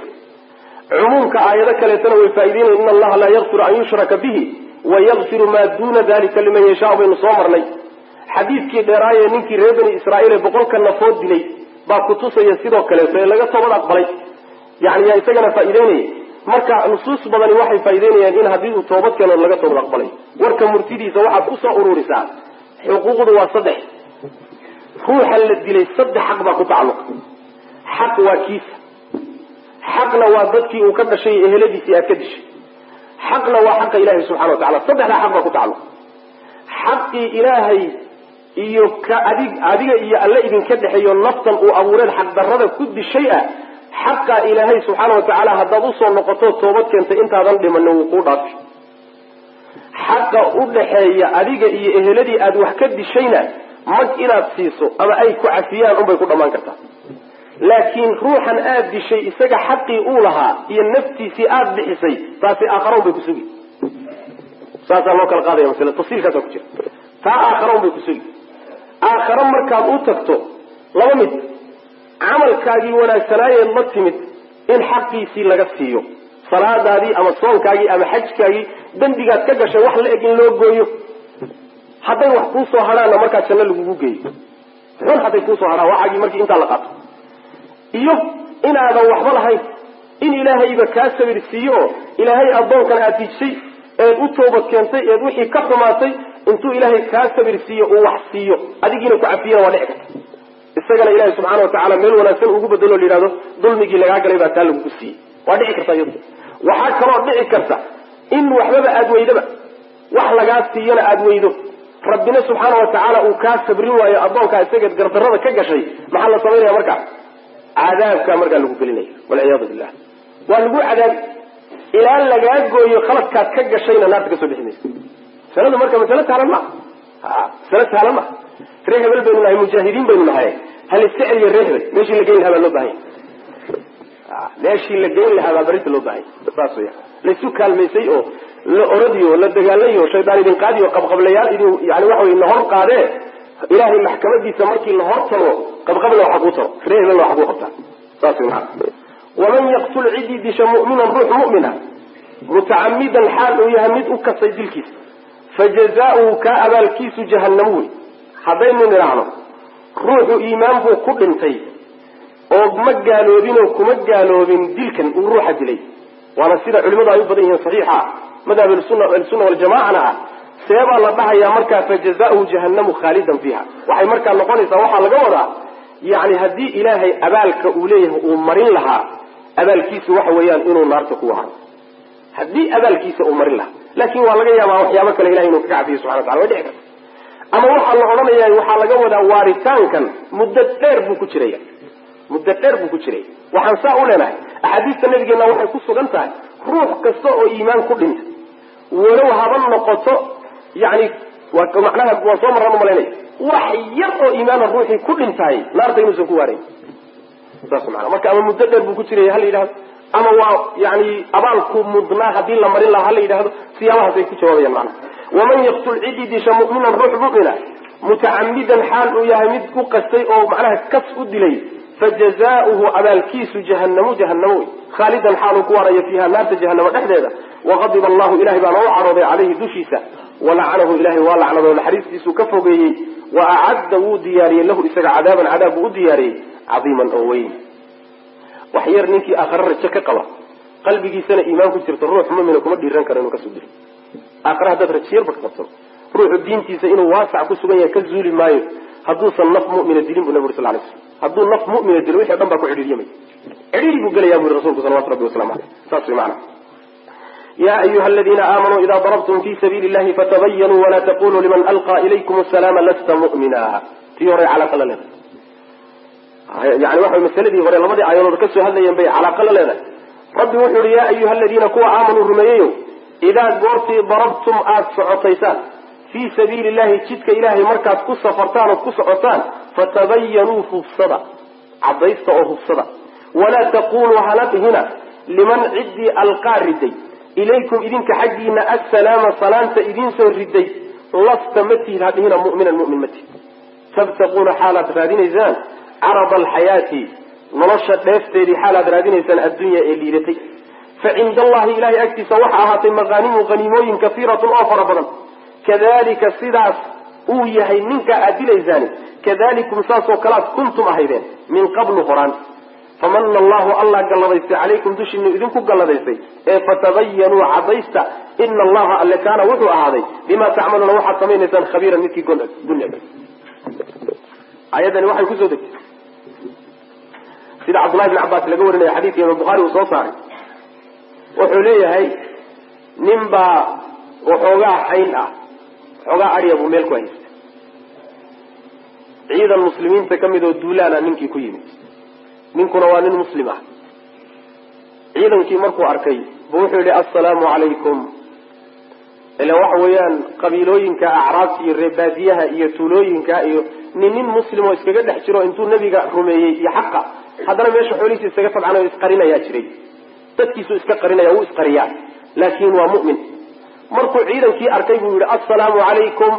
karo cumuumka aayado kaleetana way faa'ideynaya in allaha laa yakfiru an yushraka bihi wayakfiru maa duuna dalika liman yashaau baynu soo marnay. Xadiidkii dheeraaye ninkii reer bani israa'iil ee boqolka nafood dilay baa kutusaya sidoo kaleeto ee laga toobad aqbalay. Yani yaa isagana faa'ideynaya marka nusuus badani waxay faa'ideynayaan in haddii uu toobad keeno laga toobad aqbalay. Warka murtidiisa waxaad ku soo ururisaa. Xuquuqdu waa saddex ruuxa la dilay saddex xaq baa ku tacalluqa xaq waa kiisa. Xaqna waa dadkii uu ka dhashay eheladiisii aad ka dishay. Xaqna waa xaqa ilaahay subxana wa tacala saddexdaa xaq baa ku tacalluqa xaqii ilaahay iyo ka adig adiga iyo alle idinka dhexeeyo naftan uu abuureen xaqdarrada ku dishay ah xaqa ilaahay subxaana wa tacaala haddaad u soo noqoto toobad keentay intaadan dhimanin wuu kuu dhaafi. Xaqa u dhaxeeya adiga iyo eheladii aad wax ka dishayna mag inaad siiso ama ay ku cafiyaan unbay ku dhammaan kartaa. Laakiin ruuxan aad dishay isaga xaqii uu lahaa iyo naftiisii aada bixisay taasi aakhara unbay kusugi saasaa loo kala qaadaya masle tafsiilkaasaa ku jira. Taa aakhara unbay kusugi aakhare markaad u tagto laba mid camalkaagii wanaagsanaayeed la timid in xaqiisii laga siiyo. Salaadaadii ama soonkaagii ama xajkaagii dembigaad ka gashay wax la eg in loo gooyo hadday wax kuusoo hadhaanna markaa janno lagugu geeyo. Xun hadday kuusoo hadhaan waxaagii markii intaa la qaato. Iyo inaadan waxba lahayn. In ilaahayba kaa sabir siiyo oo ilaahay addoonkan aad dijsay eed u toobad keentay eed wixii ka xumaatay intuu ilaahay kaa sabir siiyo uu wax siiyo. Adigiina ku cafiyana waa dhici karta. Isagana ilahay subxaana wa tacala meel wanaagsan ugu bedelo la yidhahdo dulmigii lagaa galay baa taa lagugu siiyey. Waa dhici karta iyadu. Waxaa kaloo dhici karta in waxbaba aada weydaba wax lagaa siiyana aada weydo rabbina subxaana wa tacaala uu kaa sabrin waayo addoonkaa isageed gardarrada ka gashay maxaa la samaynaya markaa cadaabkaa markaa lagu gelinaya walciyaadu billah. Waa lagu cadaabi ilaa lagaa gooyo khaladkaad ka gashayna naarta ka soo bixi maysa masaladu marka masale sahlan maha masale sahlan maha ree hebel baynu nahay mujaahidiin baynu nahay. Hal iska celiya ree hebel meeshii la geyn lahaa baa loo baahanya meeshii la geyn lahaa baa barinta loo baahanya saas weya laisu kaalmaysay oo la oradiyo la dagaalayo shaydaan idin qaadiyo qabqablayaal idin yani waxa wey lahor qaadee ilaahay maxkamadiisa markii lahor tago qabqabla waxa kuu taro ree hebelna waxa kuu qabtaa saas wey maana waman yaqtul cidii disha mu'minan ruux mu'mina mutacamidan xaal uu yahay mid u kasay dilkiisa. Fajazaauhu kaa abaalkiisu jahannamo wey haddaynu nidhaahno ruuxu iimaan buu ku dhintay. Oo ma gaaloobinoo kuma gaaloobin dilkan uu ruuxa dilay. Waana sida culimadu ay u badan yihiin saxiixa madhab ahlusunna waljamacana ah seebaa la dhahayaa markaa fajazaauhu jahannamu khaalidan fiiha. Waxay markaa noqonaysaa waxaa laga wadaa yani haddii ilaahay abaalka uu leeyahay uu marin lahaa abaalkiisu waxa weeyaan inuu naarta ku waharo haddii abaalkiisa uu marin lahaa laakin waa laga yaabaa waxyaabo kale ilahay inuu kaga cafiyo subxana watala way dhici karta ama waxaa la odhanaya waxaa laga wadaa waaritaankan muddo dheer buu ku jiraya. Muddo dheer buu ku jiraya. Waxaan saa u leenahay axaadiista nabigeenna waxay ku sugan tahay ruux kasta oo iimaan ku dhinta walow haba noqoto yani macnaha waan soo marran u malaynaya wax yar oo iimaana ruuxii ku dhintaay naarta inuusan ku waarayn saas maana marka ama muddo dheer buu ku jiraya hala yidhahdo ama waa yani abaalku mudnaa haddii la marin lahaa hala yidhahdo siyaabahaas ku jawaabayaan macnaha. Waman yaktul cidii disha mu'minan ruux mu'mina mutacamidan xaal uu yahay mid ku qastay oo macnaha kas u dilay fajazaauhu abaalkiisu jahannamu jahanamo wey khaalidan xaaluu ku waaraya fiiha naarta jahanamo dhexdeeda waqadiba allahu ilahay baana u cadhooday caleyhi dushiisa walacanahu ilahay waa lacnado naxariistiisuu ka fogeeyey wa acadda wuu diyaariyey lahu isaga cadaaban cadaab buu u diyaariyey cadiiman oo weyn wax yar ninkii aakhare rajo ka qaba qalbigiisana iimaan ku jirto ruux mumina kuma dhiiran karo inuu ka soo dilo aakhare haddaad rajiyarba ka qabto ruuxu diintiisa inuu waasac ku sugan yahay ka zuuli maayo hadduusan naf mumina dilin bu nabi uri sal lay slam hadduu naf mumina dilo wixi o dhan baa ku cidhiiryamay cidhiiri buu gelaya bu yuri rasulku salawatu rabbi waslamu aleyh saas way macana ya ayuha aladiina aamanuu ida darabtum fi sabiili llahi fatabayanuu wala taquluu liman alqaa ilaykum asalaama lasta mu'mina tii hore calaaqa la leedahay yani waxa masaladii hore labadii aayadood ka soo hadlayeen bay calaaqa la leedahay rabbi wuxuu yihi ya ayuha aladiina kuwa aamanuu rumeeyeyo idaa goortii darabtum aada socotaysaan fii sabiili llahi jidka ilaahay markaad ku safartaan ood ku socotaan fatabayanuu hubsada caddaysta oo hubsada walaa taquluu hana dhihina liman ciddii alqaa riday ilaykum idinka xaggiina assalaama salaanta idin soo riday lasta ma tihid ha dhihina mu'minan mu'min ma tihid tabtaquuna xaalaad raadinaysaan carada alxayaati nolosha dheefteedii xaalaad raadinaysaan addunya ee liidatay. Fa cinda allahi ilahay agtiisa waxa ahaatay maqaanimu haniimooyin kaiiratun oo fara badan. Kadalika sidaas uu yahay ninka aad dilaysaani kadalikum saasoo kalead kuntum ahaydeen min qablu horaan famana allahu allah galladaystay calaykum dushiinu idinku galladaystay ee fatabayanuu cadaysta ina allaha alle kaana wuxuu ahaaday bima tacmaluuna waxaad samaynaysaan khabiiran midkii guneg ayadani waxay ku soo degtay. Sida cabdullahi bn cabbaas laga warinaya xadiidka imaam bukhaari uu soo saaray. Wuxuu leeyahay nin baa waxoogaa xayn ah waxoogaa adhiya buu meel ku haystay. Ciidan muslimiinta ka mid oo duulaana ninkii ku yimid ninkuna waa nin muslim ah. Ciidankii markuu arkay bu wuxuu yihi assalaamu calaykum ila waxa weeyaan qabiilooyinka acraabta iyo reebaadiyaha iyo tuulooyinka iyo nin nin muslim oo iskaga dhex jiro intuu nebiga rumeeyey iyo xaqa haddana meesha xoolihiisa isaga tabcan oo isqarinayaa jiray. Dadkiisu iska qarinaya wuu isqariyaa laakin waa mu'min. Markuu ciidankii arkay buu yihi assalaamu calaykum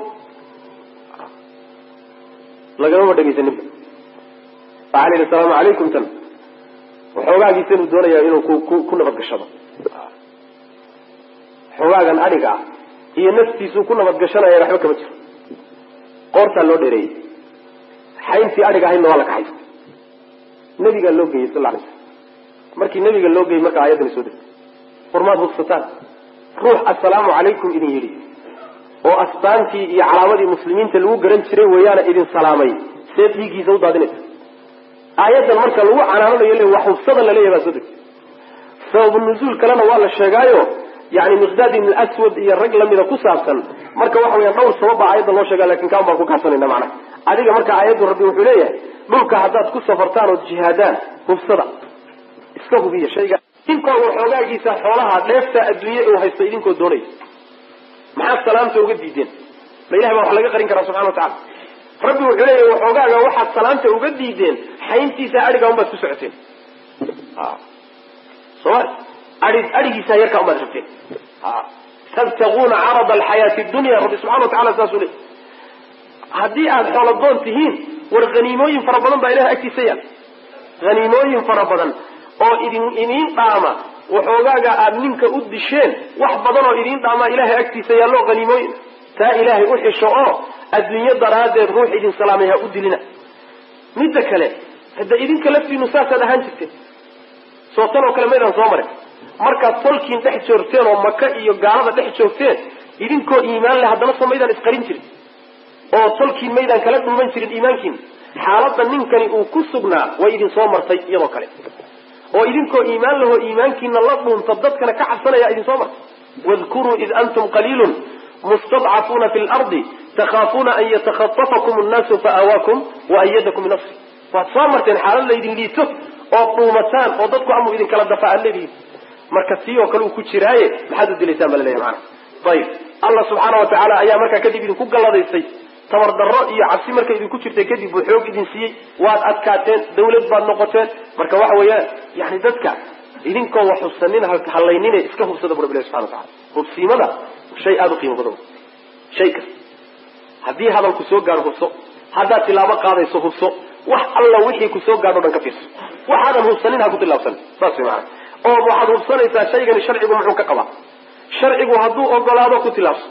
lagamama dhegaysaninba yidhi asalaamu calaykum tan waxoogaagiisa inuu doonaya inuu ku nabadgashado xoogaagan adhiga ah iyo naftiisuu ku nabadgashanaya waxba kama jiro qoortaa loo dheereeyey xayntii adhiga ahaydna waa la kaxaystay nabigaa loo geeyey sal alay slam markii nabiga loo geeyey markaa ayaddani soo degtay warmaad hubsataan ruux assalaamu calaykum idin yidhi oo astaantii iyo calaamadii muslimiinta lagu garan jiray weeyaana idin salaamay see dhiiggiisa u aayaddan marka lagu canaananayo le wax hubsada laleeyahy baa soo degtay. Sababu nuzuul kalena waa la sheegaayo yani miqdaad ibn aswad iyo rag lamida ku saabsan. Marka waxa weya dhowr sabab aayadda loo sheega laakiin kaan baan ku kaabsanayna macnaha. Adiga marka aayaddu rabbi wuxuu leeyahay dhulka haddaad ku safartaan ood jihaadaan hubsada iska hubiya shayga. Idinkoo waxoogaagiisa xoolaha dheefta adduunye uu haysto idinkoo doonay. Maxaad salaamta uga diideen? Ma ilahay baa wax laga qarin karaa subxana watacala rabbi wuxuu leeyahy waxoogaaga waxaad salaamta uga diideen xayntiisa adhiga unbaad ku socoteen. Soma ai adhigiisa yarkaa unbaad rabteen. Tabtaguuna carada alxayaati dunya rabbi subxana wa tacala saasuu leey haddii aada xooladoon tihiin war haniimooyin fara badan baa ilahay agtiisa yaal. Haniimooyin fara badan oo idin idiin dhaama waxoogaaga aada ninka u disheen wax badan oo idiin dhaamaa ilahay agtiisa yaallo haniimooyin taa ilaahay u xisho oo adduunyo daraaddeed ruux idin salaamay ha u dilina. Midda kale hadda idinka laftiinu saasaad ahaan jirteen soo tan oo kale maydaan soo marin markaad tolkiin dhex joogteen oo maka iyo gaalada dhex joogteen idinkoo iimaan leh haddana soo maydaan isqarin jirin. Oo tolkiin maydaan kala dhuuman jirin iimaankiina xaaladda ninkani uu ku sugnaa way idin soo martay iyadoo kale. Oo idinkoo iimaan lahoo iimaankiina la dhuunta dadkana ka cabsanaya idin soo martay. Wadkuruu id antum qaliilun mustadcafuuna fi lardi takhaafuuna an yatakhatafakum annaasu faawaakum wa ayadakum binasri waad soo marteen xaalad laydin liito ood dhuumataan oo dadku amau idinkala dafa aad leedihiin marka sii oo kale uu ku jiraaye maxaad u dilaysaan ba laleeyahy maana ayib allah subxaana wa tacaala ayaa markaa kadib idinku galladaysay. Tabardarro iyo cabsi markay idinku jirtay kadib buu xoog idin siiyey. Waad adkaateen dawlad baad noqoteen. Marka waxa weeyaan yani dadka idinkoo wax hubsanin hallaynine iska hubsada bu rabbi ilahi subxana wa tacala hubsiimada shay aada u qiimo badan. Shay kasta haddii hadalku soo gaaro hubso haddaad tilaabo qaadayso hubso wax alla wixii ku soo gaadho dhan ka fiirso. Waxaadan hubsanin ha ku tilaabsanin saas way maana oo waxaad hubsanaysaa shaygani sharcigu muxuu ka qabaa. Sharcigu hadduu ogolaado ku tilaabso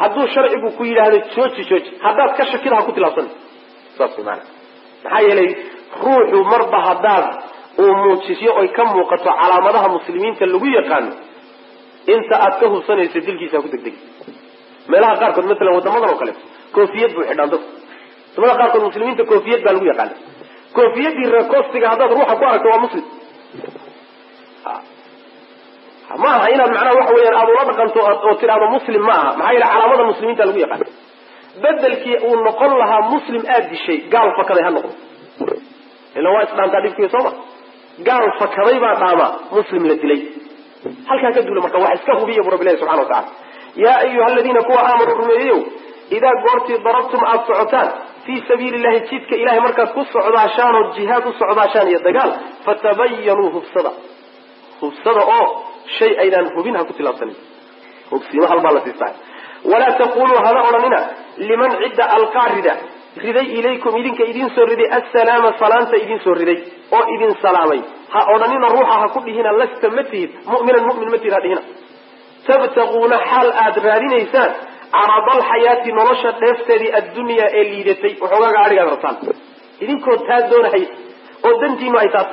hadduu sharcigu ku yidhaahdo jooji jooji haddaad ka shakida ha ku tilaabsana saas maana maxaa yeelay ruuxu marba haddaad uu muujisyo oy ka muuqato calaamadaha muslimiinta lagu yaqaano inta aad ka hubsanayso dilkiisa ha ku degdegi. Meelaha qaarkood maalan wadamadan oo kaleeto koofiyad buu xidhaan dadku waddamada qaarkood muslimiinta koofiyad baa lagu yaqaana koofiyadii reekostiga haddaad ruuxa ku aragto waa muslim. Ma aha inaad macnaha waxa weyaan aada ula dhaqanto oo tidhaahdo muslim ma aha. Maxaa yeele calaamada muslimiinta lagu yaqaana bedelkii uu noqon lahaa muslim aad dishay gaal fakaday ha noqdo. Ila waa isdhaantaa dhibkiiyo soo ma? Gaal fakaday baa dhaamaa muslim la dilay. Halkaa ka duula marka wax iska hubiya bu rabbi ilahi subxana wa tacala yaa ayuha aladiina kuwa aamanuu rumeeyeyow idaa goortii darabtum aada socotaan fii sabiili llahi jidka ilahay markaad ku socdaashaan oo jihaad u socdaashaan iyo dagaal fatabayanuu hubsada. Hubsada oo shay aydaan hubin ha ku tilaabsanin. Hubsiimo halbaa la siistaa. Walaa taquluu hada odhanina liman cidda alqaa rida riday ilaykum idinka idin soo riday assalaama salaanta idin soo riday oo idin salaamay. Ha odhanina ruuxa ha ku dhihina lasta ma tihid mu'minan mu'min ma tihid ha dhihina. Tabtaquuna xaal aad raadinaysaan caradalxayaati nolosha dheefteedii addunyaa ee liidatay waxoogaaga adhigaad rabtaan idinkoo taa doonahay oo dantiinu ay taas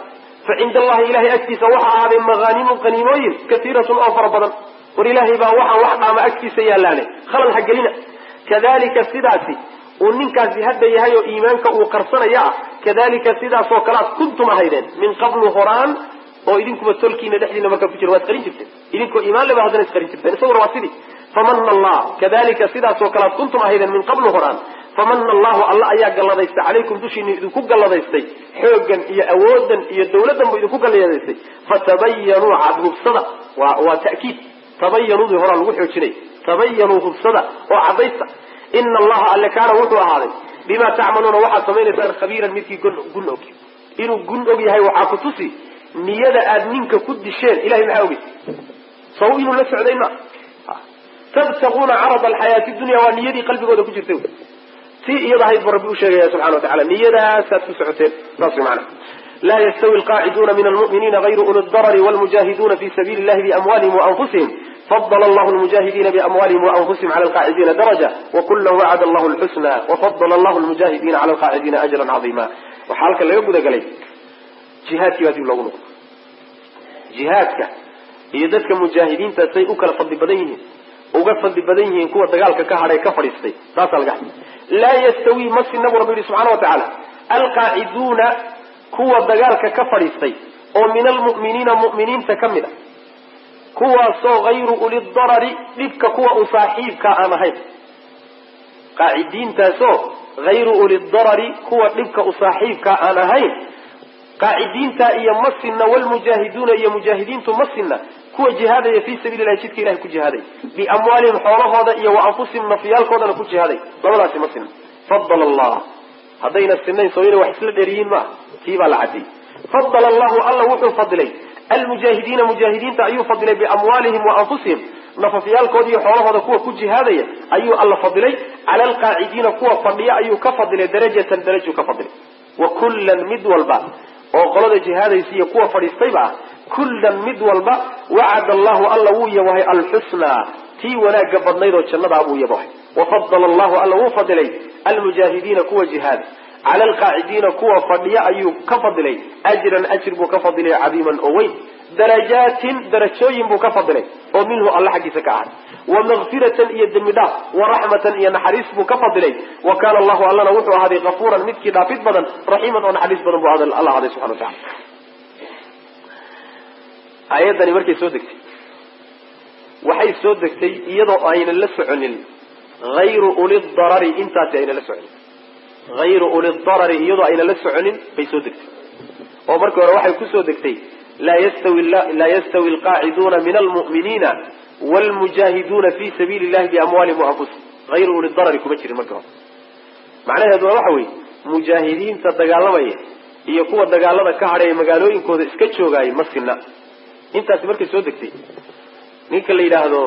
fa cinda allahi ilahay agtiisa waxa ahaaday maqaanimu qaniimooyin katiiratun oo fara badan war ilaahay baa waxaan wax dhaama agtiisa yaalaane khalal ha gelina kadalika sidaasi uu ninkaasi hadda yahay oo iimaanka uu qarsanaya ah kadalika sidaasoo kale aad kuntum ahaydeen min qablu horaan oo idinkuba tolkiina dhexdiina markaa ku jira waad qarin jirteen idinkoo iimaan leba haddana isqarin jirteen isaguna waa sidii famana allah kadalika sidaasoo kale aad kuntum ahaydeen min qablu horaan famana allahu alla ayaa galladaystay calaykum dushiina idinku galladaystay xooggan iyo awoodan iyo dawladdan bu idinku galladaystay fatabayanuu cad hubsada. Waa ta'kiid. Tabayanuudii horaa lagu xoojinay. Tabayanuu hubsada oo caddaysta ina allaha alle kaana wuxuu ahaaday bima tacmaluuna waxaad samaynaysaan khabiiran midkii gun og. Inuu gun og yahay waxaa ku tusi niyada aad ninka ku disheen ilahay maxaa ogey saw inuu la socday ma tabtaquuna carada alxayaati dunya waa niyadii qalbigooda ku jirtay. Tii iyada ahayd bu rabbi u sheegaya subxana wa tacala niyadaasaad ku socoteen saas way macana laa yastawi alqaaciduuna min almu'miniina gayru uli darari walmujaahiduuna fi sabiili illahi biamwalihim waanfusihim fadl allahu lmujahidina biamwalihim waanfusihim cala alqaacidiina daraja wakula wacada allahu lxusna wafadl allahu lmujahidina cala alqaacidiina ajran cadiima. Waxaa halkan laga gudagalay jihaadkii baa dib loogu noqdo jihaadka iyo dadka mujaahidiinta say u kala fadli badan yihiin uga fadli badan yihiin kuwa dagaalka ka hadhay ka fadhiistay. Taasaa laga laa yastawi ma sina bu rabbi yihi subxana wa tacaala. Alqaaciduuna kuwa dagaalka ka fadhiistay oo min almu'miniina mu'miniinta ka mid a kuwaasoo hayru uli darari dhibka kuwa u saaxiibka aan ahayn. Qaacidiintaasoo hayru uli darari kuwa dhibka u saaxiibka aan ahayn. Qaacidiinta iyo masina walmujaahiduuna iyo mujaahidiintu masina kuwa jihaadaya fii sabiili lahi jidka ilahay ku jihaaday biamwaalihim xoolahooda iyo wa anfusihim nafyaalkoodana ku jihaaday labadaasi masina fadala allah haddayna sinayn soo ina wax isla dheeriyiin maaha baa la cadiyey fadala allahu alla wuxuu fadilay. Almujaahidiina mujaahidiinta ayuu fadilay biamwaalihim wa anfusihim. Nafafyaalkooda iyo xoolahooda kuwa ku jihaadaya ayuu alla fadilay. Cala alqaacidiina kuwa fadhiya ayuu ka fadilay. Darajatan darajuu ka fadilay. Wa kullan mid walba oo qolada jihaadaysa iyo kuwa fadhiistayba ah kullan mid walba wacada allahu alla wuu yabahay alxusnaa. Tii wanaagga badnayd oo jannadaa buu yabahay. Wafadala allahu alla wuu fadilay. Almujaahidiina kuwa jihaada cala alqaacidiina kuwa fadhiya ayuu ka fadilay. Ajran ajir buu ka fadilay cadiiman oo weyn. Darajaatin darajooyin buu ka fadilay oo minhu alla xaggiisa ka ahay wa makfiratan iyo dembi dhaaf wa raxmatan iyo naxariis buu ka fadilay. Wa kaana allahu allana wuxuu ahaaday kafuuran midkii dhaafid badan raxiiman oo naxariis badan buu alla ahaaday subxana wa tacala aayaddani markay soo degtay. Waxay soo degtay iyadoo aynan la soconin hayru uli darari intaasi aynan la soconin. Hayru uli darari iyadoo aynan la soconin bay soo degtay. Oo markii hore waxay ku soo degtay laa yastawi alqaaciduuna min almu'miniina wlmujaahiduuna fi sabiili llahi biamwaalihim waanfusihim hayru uli darari kuma jirin markii hore. Macnaheeduna waxa weeye mujaahidiinta dagaalamaya iyo kuwa dagaalada ka hadhaya magaalooyinkooda iska joogaayay ma sinna intaasi markay soo degtay ninka la yidhaahdo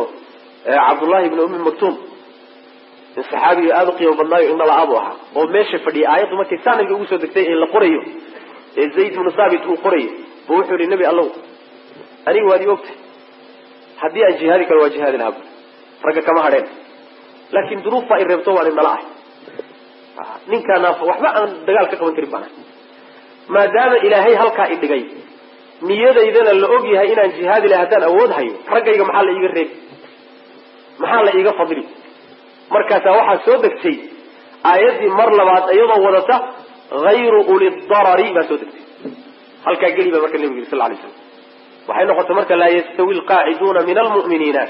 cabdullahi ibni ummi maktuum in saxaabiga aada u qiimo badnaayo indha la-aadu ahaa oo meesha fadhiyay aayaddu markay saaniga ugu soo degtay ee la qorayo ee zayd ibnu saabit uu qorayo bu wuxuu yihi nebi allow aniga waad i ogtay. Haddii aan jihaadi karo waa jihaadi lahaa bu ragga kama hadheen. Laakin duruuf baa i reebto waan indhala ahay. Ninkaana waxba aan dagaal ka qaban karin baan ahay maadaama ilaahay halkaa i dhigay niyadaydana la og yahay inaan jihaadi lahay haddaan awood hayo. Raggayga maxaa la iiga reebi maxaa la iiga fadli? Markaasaa waxaa soo degtay aayaddii mar labaad iyadoo wadata hayru uli darari baa soo degtay. Halkaa geli baa marka nebigu yiri sal lay slam waxay noqotay marka laa yastawi alqaaciduuna min almu'miniina.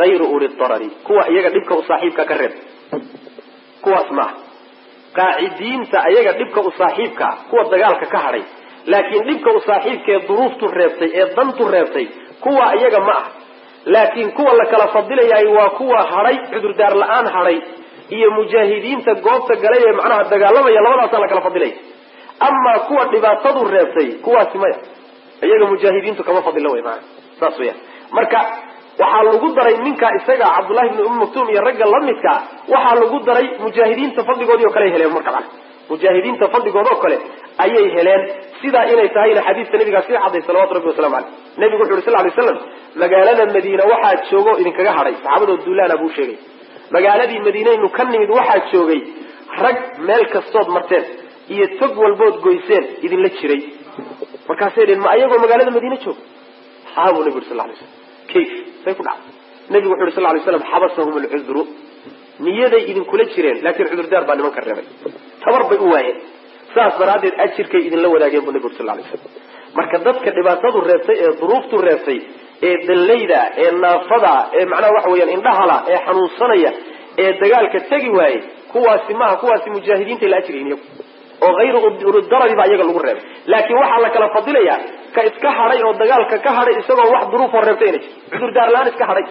Hayru uli darari kuwa iyaga dhibka u saaxiibka ka reeb. Kuwaas maaha qaacidiinta ayaga dhibka u saaxiibkaa kuwa dagaalka ka hadhay laakiin dhibka u saaxiibkaee duruuftu reebtay ee dantu reebtay kuwa iyaga ma ah. Laakiin kuwa la kala fadilayaay waa kuwa hadhay cudurdaar la'aan hadhay iyo mujaahidiinta goobta galay ee macnaha dagaalamaya labadaasaa la kala fadilaya amaa kuwa dhibaatadu reebtay kuwaasi maya. Iyaga mujaahidiintu kama fadilo wey maana. Saas weyaan marka waxaa lagu daray ninka isaga cabdullahi bni umi maktuum iyo ragga lamidkaa waxaa lagu daray mujaahidiinta fadligoodii oo kale heleen marka mana mujaahidiinta fadligood oo kale ayay heleen sidaa inay tahayna xadiiska nabigaa sii cadday salawatu rabbi wasalamu caleyh. Nabigu wuxu yuri sal lay slam magaalada madiina waxaa joogo idinkaga hadhay. Saxaabadoo duulaana buu sheegay magaaladii madiinaynu ka nimid waxaa joogay rag meel kastood marteen iyo tog walbood goyseen idinla jiray. Markaasay dheen ma ayagoo magaalada madiine jooga? Haa buu nabi uri sal lay slam kayf say ku dhacday nabigu wuxu yuri sal lay slam xabasahum alcudru niyaday idinkula jireen laakiin cudurdaar baa nimanka reebay tabar bay u waayeen. Saas daraaddeed ajirkay idinla wadaageen buu uri sal lay slam marka dadka dhibaatadu reebtay ee duruuftu reebtay ee dallayda ee naafada ee macnaha waxa weeyaan indhahala ee xanuunsanaya ee dagaalka tegi waayey kuwaasi maaha kuwaasi mujaahidiintay la ajriyin iyagu oo hayru urudaradi baa iyaga lagu reebay. Laakiin waxaa la kala fadilayaa ka iska hadhay oo dagaalka ka hadhay isagoo wax duruufoo reebtay inay jirto cudurdaar la'aan iska hadhay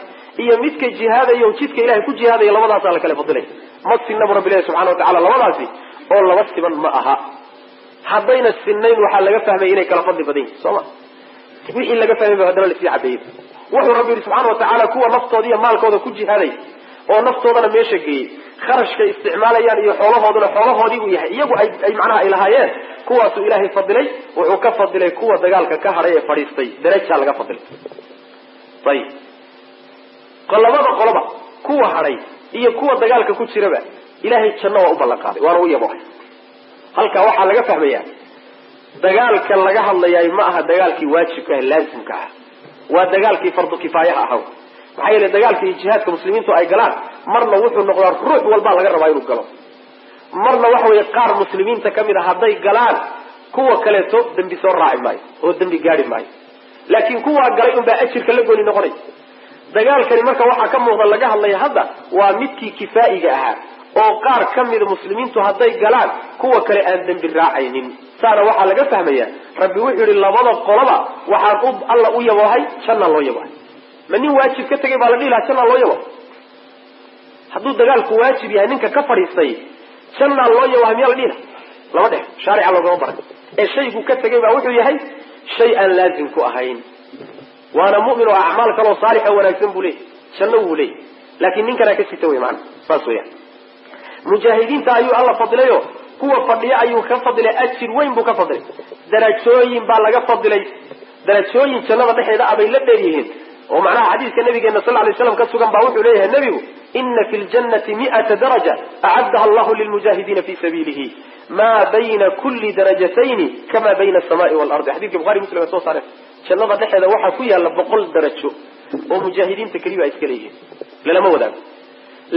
iyo midka jihaadaya oo jidka ilahay ku jihaadaya labadaasaa la kala fadilaya ma sinnabu rabbi ilahi subxana watacala labadaasi oo laba siban ma aha. Haddayna sinayn waxaa laga fahmaya inay kala fadli badan yihiin soo ma? Wixii laga fahmay haddana la sii cadeeyey wuxuu rabbi yihi subxana watacaala kuwa naftooda iyo maalkooda ku jihaaday oo naftoodana meesha geeyey kharashkay isticmaalayaan iyo xoolahooduna xoolahoodii uu yahay. Iyagu ay macnaha ay lahaayeen kuwaasuu ilaahay fadilay wuxuu ka fadilay kuwa dagaalka ka hadhay ee fadhiistay. Darajaa laga fadilay. Ayib labada qoloba kuwa hadhay iyo kuwa dagaalka ku jiraba ilaahay janno waa u ballan qaaday waana u yabohay halkaa waxaa laga fahmayaa dagaalka laga hadlayaay ma aha dagaalkii waajibka ah laasimka ah. Waa dagaalkii fardu kifaayaha ahaw. Maxaa yeele dagaalka iyo jihaadka muslimiintu ay galaan marna wuxuu noqdaa ruux walbaa laga rabaa inuu galo. Marna waxa weeye qaar muslimiinta ka mid a hadday galaan kuwa kaleeto dembi soo raaci maayo oo dembi gaadi maayo. Laakiin kuwaa galay unbaa ajirka la gooni noqonay dagaalkani marka waxaa ka muuqda laga hadlaya hadda waa midkii kifaa'iga ahaa oo qaar ka mida muslimiintu hadday galaan kuwa kale aan dembi raacaynin. Saana waxaa laga fahmaya rabbi wuxuu yihi labada qoloba waxaan u alla u yaboohay jannaa loo yaboohay ma nin waajib ka tegay baa la dhihi lahaa jannaa loo yabo hadduu dagaalku waajib yahay ninka ka fadhiistay jannaa loo yaboohay miyaa la dhihi laha lama dhex. Shaarica loogama baray ee shaygu ka tegay baa wuxuu yahay shay aan laazim ku ahayn waana mu'min oo acmaal kaloo saalixa wanaagsan buu leeyay janno wuu leeyay laakiin ninkanaa ka sita wey maana saas weyaan mujaahidiinta ayuu alla fadilayo kuwa fadhiya ayuu ka fadilay ajir weyn buu ka fadilay darajooyin baa laga fadilay darajooyin jannada dhexeeda abay la dheer yihiin. Oo macnaha xadiiska nabigeena sal lay slam ka sugan baa wuxuu leeyahay nebigu ina fi ljannati mi'ata daraja acaddaha allahu lilmujaahidiina fi sabiilihi ma bayna kulli darajatayni kama bayna asamaai waalardi xadidka buhari muslim ay soo saareen jannada dhexeeda waxaa ku yaalla boqol darajo oo mujaahidiinta keliya ay iska leeyihiin. Lalama wadaago.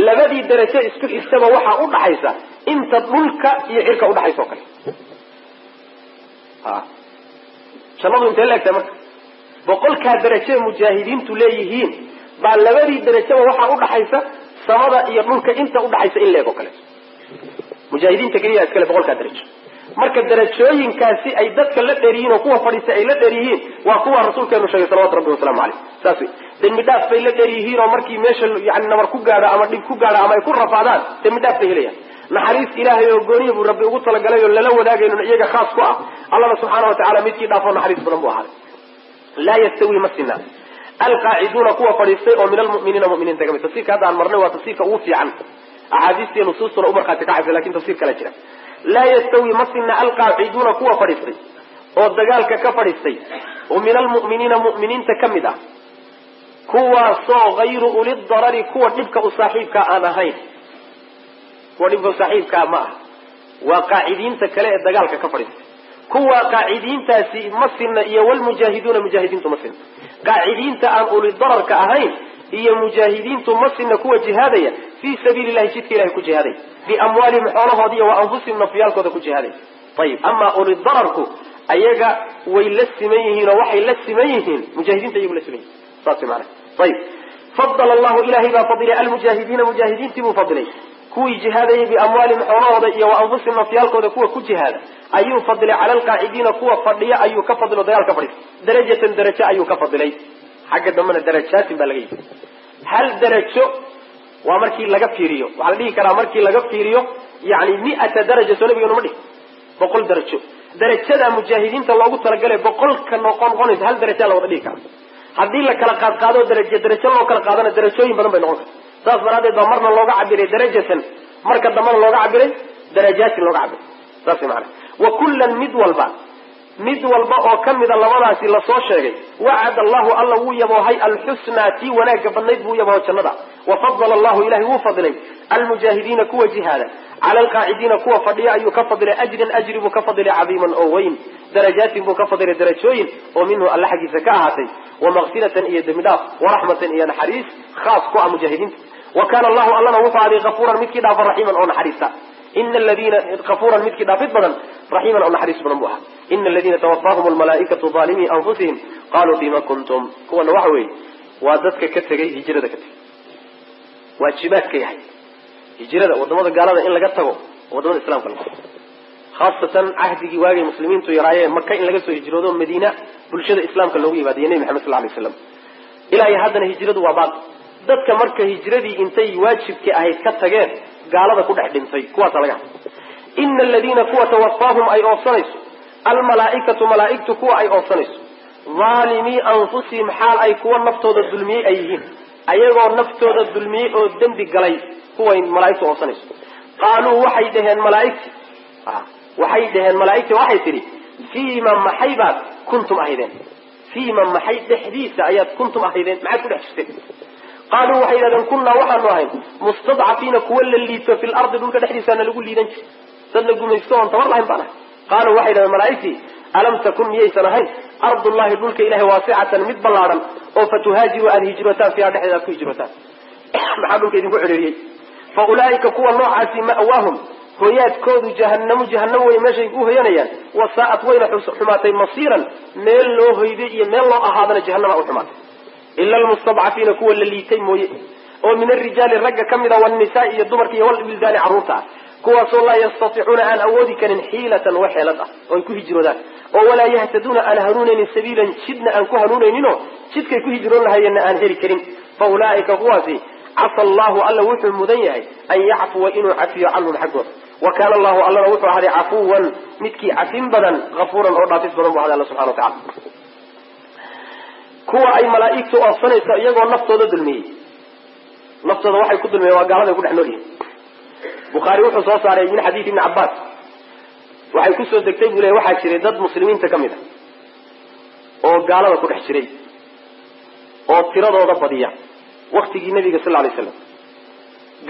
Labadii darajo isku xigtaba waxaa udhaxaysa inta dhulka iyo cirka udhaxaysa oo kale. A jannadu intee laegtahay marka? Boqolkaa darajo ee mujaahidiintu leeyihiin baa labadii darajaba waxaa udhaxaysa samada iyo dhulka inta udhaxaysa in leeg oo kale. Mujaahidiinta keliya iskale boqolkaa darajo marka darajooyinkaasi ay dadka la dheer yihiin oo kuwa fadhiistay ay la dheer yihiin waa kuwa rasuulkeenu sheegay salawatu rabbi wasalaamu caleyh saas wey dembi dhaaf bay la dheer yihiin oo markii meesha yani nabar ku gaadho ama dhib ku gaadho ama ay ku rafaadaan dembi dhaaf bay helayaan. Naxariis ilaahay oo gooniya buu rabbi ugu talagalay oo lala wadaagayno iyaga khaas ku ah allana subxaana wa tacala midkii dhaafoo naxariis badan buu ahaaday. Laa yastawi ma sina alqaaciduuna kuwa fadhiistay oo min almu'miniina mu'miniinta ka mid tafsirka hadda aan marnay waa tafsirka ugu fiican. Axaadiistiiyo nusuustuna u markhaati kacaysa laakiin tafsir kala jira laa yastawi ma sina alqaaciduuna kuwa fadhiistay oo dagaalka ka fadhiistay oo min almu'miniina mu'miniinta ka mid ah. Kuwaasoo hayru uli darari kuwa dhibka u saaxiibkaa aan ahayn. Kuwa dhibka u saaxiibkaa ma ah waa qaacidiinta kale ee dagaalka ka fadhiistay kuwa qaacidiintaasi ma sinna iyo walmujaahiduuna mujaahidiintu ma sinna. Qaacidiinta aan uli dararka ahayn iyo mujaahidiintu ma sinna kuwa jihaadaya fii sabiili llahi jidka ilahay ku jihaadaya biamwaalihim xoolahoodi iyo wa anfusihim nafyaalkooda ku jihaadaya. Ayib amaa uli dararku ayaga way la siman yihiin oo waxay la siman yihiin mujaahidiinta iyagu la siman yihiin saas maana ayib fadala allahu ilahay baa fadilay almujaahidiina mujaahidiintii buu fadilay kuwii jihaadayay biamwaalihim xoolahooda iyo wa anfusihim nafyaalkooda kuwa ku jihaada ayuu fadilay cala alqaacidiina kuwa fadhiya ayuu ka fadilo dagaal ka darajatan darajo ayuu ka fadilay xagga dambena darajaatin baa laga yidhi hal darajo waa markii laga fiiriyo. Waxaa la dhihi karaa markii laga fiiriyo yani miata daraja soo nabigeenu ma dhihi. Boqol darajo. Darajada mujaahidiinta loogu talagalay boqolka noqon noqonaysa hal daraja la wada dhihi karaa. Haddii la kala qaad qaado darajo loo kala qaadana darajooyin badan bay noqon karta saas daraadeed baa marna looga cabiray darajatan. Marka dambana looga cabiray darajaatin looga cabiray saas maana wa kullan mid walba mid walba oo kamida labadaasi la soo sheegay wacad allahu alla wuu yaboohay alxusnaa tii wanaaga badnayd buu yabooho jannada. Wafadala allahu ilahay wuu fadilay almujaahidiina kuwa jihaada cala alqaacidiina kuwa fadhiya ayuu ka fadilay ajran ajri buu ka fadilay cadiiman oo weyn. Darajaatin buu ka fadilay darajooyin oo minhu alla xaggiisa ka ahaatay. Wamaqfiratan iyo dembi dhaaf waraxmatan iyo naxariis khaas ku ah mujaahidiinta. Wa kana allahu allana wuxuu aday afuuran midkii dhaafa raxiiman oo naxariista ina aladiina afuuran midkii dhaafid badan raxiiman oo naxariis badan buu ahaa ina aladiina tawafaahum almalaaikatu aalimii anfusihim qaluu bima kuntum kuwana waxa weeye waa dadka ka tegay hijrada ka tegay waajibaadka yahay hijrada waddamada gaalada in laga tago waddamada islamka laga tago khaasatan cahdigii waagay muslimiintu yaraayeen maka in laga soo hijroodo madiina bulshada islaamka loogu yimaadiyo nebi maxamed sal lay slam ilaa iyo haddana hijradu waa baaqi dadka marka hijradii intay waajibkii ahayd ka tageen gaalada ku dhex dhintay kuwaasa laga hadla ina aladiina kuwa tawafaahum ay oofsanayso almalaaikatu malaaigtu kuwa ay oofsanayso aalimii anfusihim xaal ay kuwa naftooda dulmiyey ay yihiin. Ayagoo naftooda dulmiyey oo dembi galay kuway malaaigtu oofsanayso. Qaaluu waxay dhaheen malaaigti. Waxay dhaheen malaaigti waxay tidhi fiima maxay baad kuntum ahaydeen? Fiima maxay dhexdiisa ayaad kuntum ahaydeen? Maxaad ku dhex jirteen qaaluu waxay yidhahdeen kunnaa waxaanu ahayn mustadcafiina kuwa la liito fi lardi dhulka dhexdiisaana lagu liidan jir dad la gumaysto oon tabar lahayn baan ahay qaaluu waxay yidhahdeen malaaigtii alam takun miyaysan ahayn ardullahi dhulka ilahay waasicatan mid ballaadhan oo fatuhaajiru aada hijrootaan fiiha dhexdeeda aad ku hijrootaan maxaa dhulka idinku cedheeriyey fa ulaa'ika kuwa noocaasi ma'waahum hoyaadkoodu jahanamu jahanamo wey meeshay u hoyanayaan wasaa'at wayna xumaatay masiiran meel loo hoyday iyo meel loo ahaadana jahanama u xumaatay ila almustadcafiina kuwa la liitay mooye oo min arijaali ragga ka mid a wanisaai iyo dumarka iyo walwildaani carruurta ah kuwaasoo laa yastatiicuuna aan awoodi karin xiilatan wa xeelad ah oo ay ku hijroodaan oo walaa yahtaduuna aan hanuunaynin sabiilan jidna aan ku hanuunayninoo jidkay ku hijroon lahayeenna aan heli karin fa ulaa'ika kuwaasi casa allahu alla wuxuu mudan yahay an yacfuwa inuu cafiyo canhum xaggooda wa kaana allahu allana wuxuu ahaday cafuwan midkii cafin badan afuuran oo dhaafis badan bu ahaday alla subxana wa tacala kuwa ay malaaigtu oofsanayso iyagoo naftooda dulmiyey. Naftooda waxay ku dulmiyeen waa gaaladay ku dhex nool yihiin bukhaari wuxuu soo saaray min xadiid ibni cabbaas. Waxay ku soo degtay buu le waxaa jiray dad muslimiinta ka mid a oo gaalada ku dhex jiray oo tiradooda badiya waktigii nabiga sal lla lay slam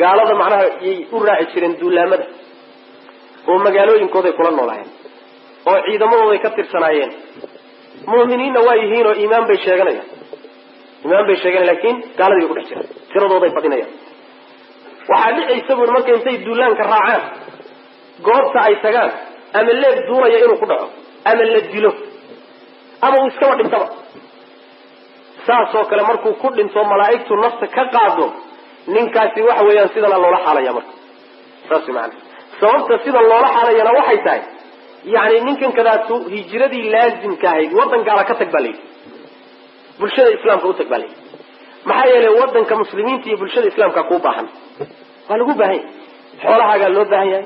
gaalada macnaha yay u raaci jireen duulaamada oo magaalooyinkooday kula noolaayeen oo ciidamadooday ka tirsanaayeen mu'miniinna waa yihiin oo iimaan bay sheeganayaan. Iimaan bay sheeganayan laakiin gaaladii bay ku dhex jiraan tiradooday badinayaan waxaa dhicaysa buuri marka intay duulaanka raacaan goobta ay tagaan ama leeb duulaya inuu ku dhaco ama la dilo ama uu iskaba dhintaba saasoo kale markuu ku dhinto malaa'igtu nafta ka qaado ninkaasi waxa weeyaan sidana loola xaalaya marka. Saas maana sababta sida loola xaalayana waxay tahay yani ninkan kadaatu hijradii laazimka ahayd waddan gaala ka tag baa layidhi bulshada islaamka utag baa layidhi maxaa yeelay wadanka muslimiinta iyo bulshada islaamka kuu baahan. Waa lagu baahan yahay. Xoolahaagaa loo baahan yahay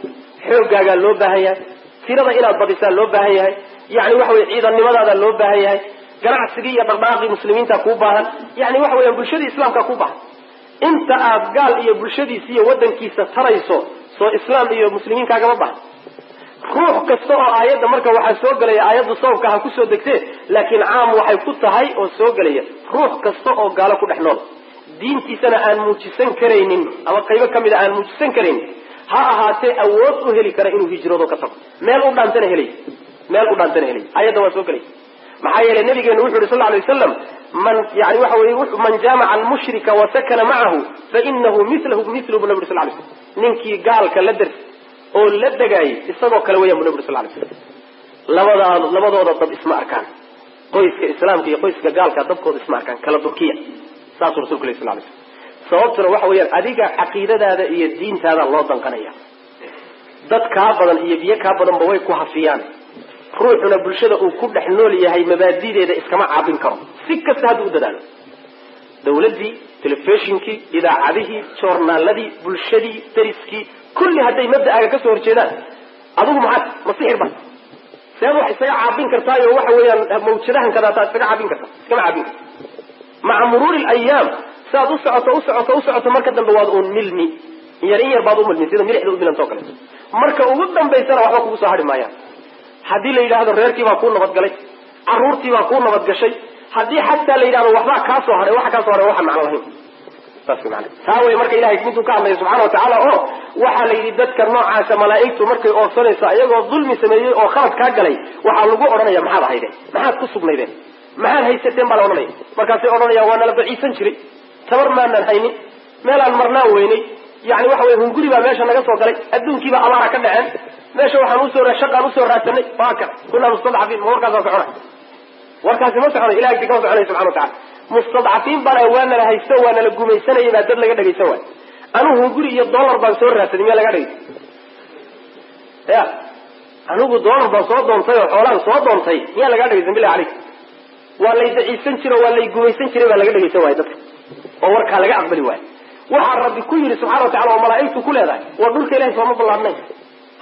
xoogaagaa loo baahan yahay tirada inaad badisaa loo baahan yahay. Yani waxa weye ciidannimadaada loo baahan yahay ganacsigii iyo dhaqdhaqaaqii muslimiinta kuu baahan. Yani waxa weeyaan bulshadii islaamka kuu baahan. Inta aad gaal iyo bulshadiisa iyo wadankiisa tarayso soo islaam iyo muslimiin kaagama baahan ruux kasta oo aayadda marka waxaa soo gelaya aayadda sababka ha ku soo degtee laakiin caam waxay ku tahay oo soo gelaya ruux kasta oo gaalo ku dhex nool. Diintiisana aan muujisan karaynin ama qaybo ka mid a aan muujisan karaynin ha ahaatee awood u heli kara inuu hijroodo ka tago. Meel u dhaantana helay. Meel u dhaantana helay. Ayadda waa soo gelaya maxaa yeelay nabigeenu wuxu yhi sal alay wasalam man yani waxa weye man jaamaca almushrika wasakana macahu fainahu milahu milu bu nabi uri sal lay slam ninkii gaalka la ders oo la degaayay isagoo kale weyan bu nabi uri sal lay slam labadaa labadooda dab isma arkaan. Qoyska islaamka iyo qoyska gaalka dabkooda isma arkaan kala durkiya saasuu rasulku lay sal lay slam sababtuna waxa weeyaan adiga caqiidadaada iyo diintaada loo danqanaya. Dad kaa badan iyo biyo kaa badanba way ku hafiyaan. Ruuxuna bulshada uu ku dhex nool yahay mabaadideeda iskama caabin karo. Si kasta hadduu u dadaalo. Dawladdii telefishinkii idaacadihii joornaaladii bulshadii dariskii kulli hadday mabda'aaga ka soo horjeedaan adigu maxaad ma sixir ba seed wax isaga caabin kartaayo waxa weeyaan mawjadahan kadaataa iskaga caabin karta iskama caabin karta maca muruuri layaam siaad u socoto u socoto u socoto marka dambe waad uun milmi yar in yar baad umilmi sida milixda u milantao kaleeto marka ugu dambaysana waxba kugu soo hari maayaan. Haddii la yidhaahdo reerkii baa kuu nabadgalay caruurtii baa kuu nabadgashay haddii xataa la yidhahdo waxbaa kaa haray waxa kaa haray waxaan macno lahayn taa wey marka ilahay miduu ka hadlaya subxana wa tacaala oo waxaa la yidhi dadka noocaasa malaa'igtu markay oofsanayso iyagoo dulmi sameeyey oo khalad kaa galay waxaa lagu odhanaya maxaad ahaydeen? Maxaad ku sugnaydeen? Maxaad haysateen? baa la odhanaya. Markaasay odhanayaan waa nala baciisan jiray. Tabar maanaan haynin. Meelaan marnaan weynay. Yani waxa wey hunguri baa meesha naga soo galay. Adduunkiibaa abaara ka dhaceen. Meesha waxaan u soo shaqaan u soo raadsanay. Waa kunaa mustadcafiin ma warkaasa socona warkaasi ma soconayo ilahay kama soconaya subxana wa mustadcafiin baan waa nala haysto waa nala gumaysanayay baa dad laga dhagaysan waay. Anugu hunguri iyo dollar baan soo raadsaday miyaa laga dhagaysan ya anigu dollar baan soo doontay oo xoolaan soo doontay miyaa lagaa dhagaysan bilahi caleyk waa lay daciisan jiro waa lay gumaysan jiray baa laga dhagaysan waaya dadka oo warkaa laga aqbali waayo waxaa rabbi ku yidhi subxana wa tacala oo malaaigtu ku leedahay waa dhulka ilahay sooma ballaadnayn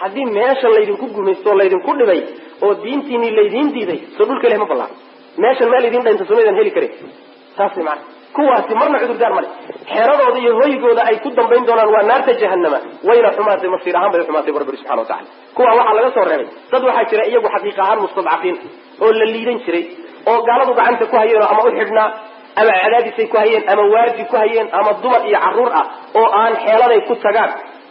haddii meesha laydinku gumaysto laydinku dhibay oo diintiinii laydiin diiday soo dhulka ilahay ma ballaadno meeshan meel idin dhaynta sumaydan heli karin saas macana kuwaasi marna cudurdaar male xeeradooda iyo hoygooda ay ku dambayn doonaan waa naarta jahanama wayna xumaatay masiir ahaan bay xumaatay barberi subxana wa tacala waxaa laga soo reebay. Dad waxaa jira iyagu xaqiiq ahaan mustadcafiin oo la liidan jiray oo gaaladu gacanta ku hayeen ama u xidhnaa ama cadaadisay ku hayeen ama waardi ku hayeen ama dumar iyo carruur ah oo aan xeeladay ku tagaan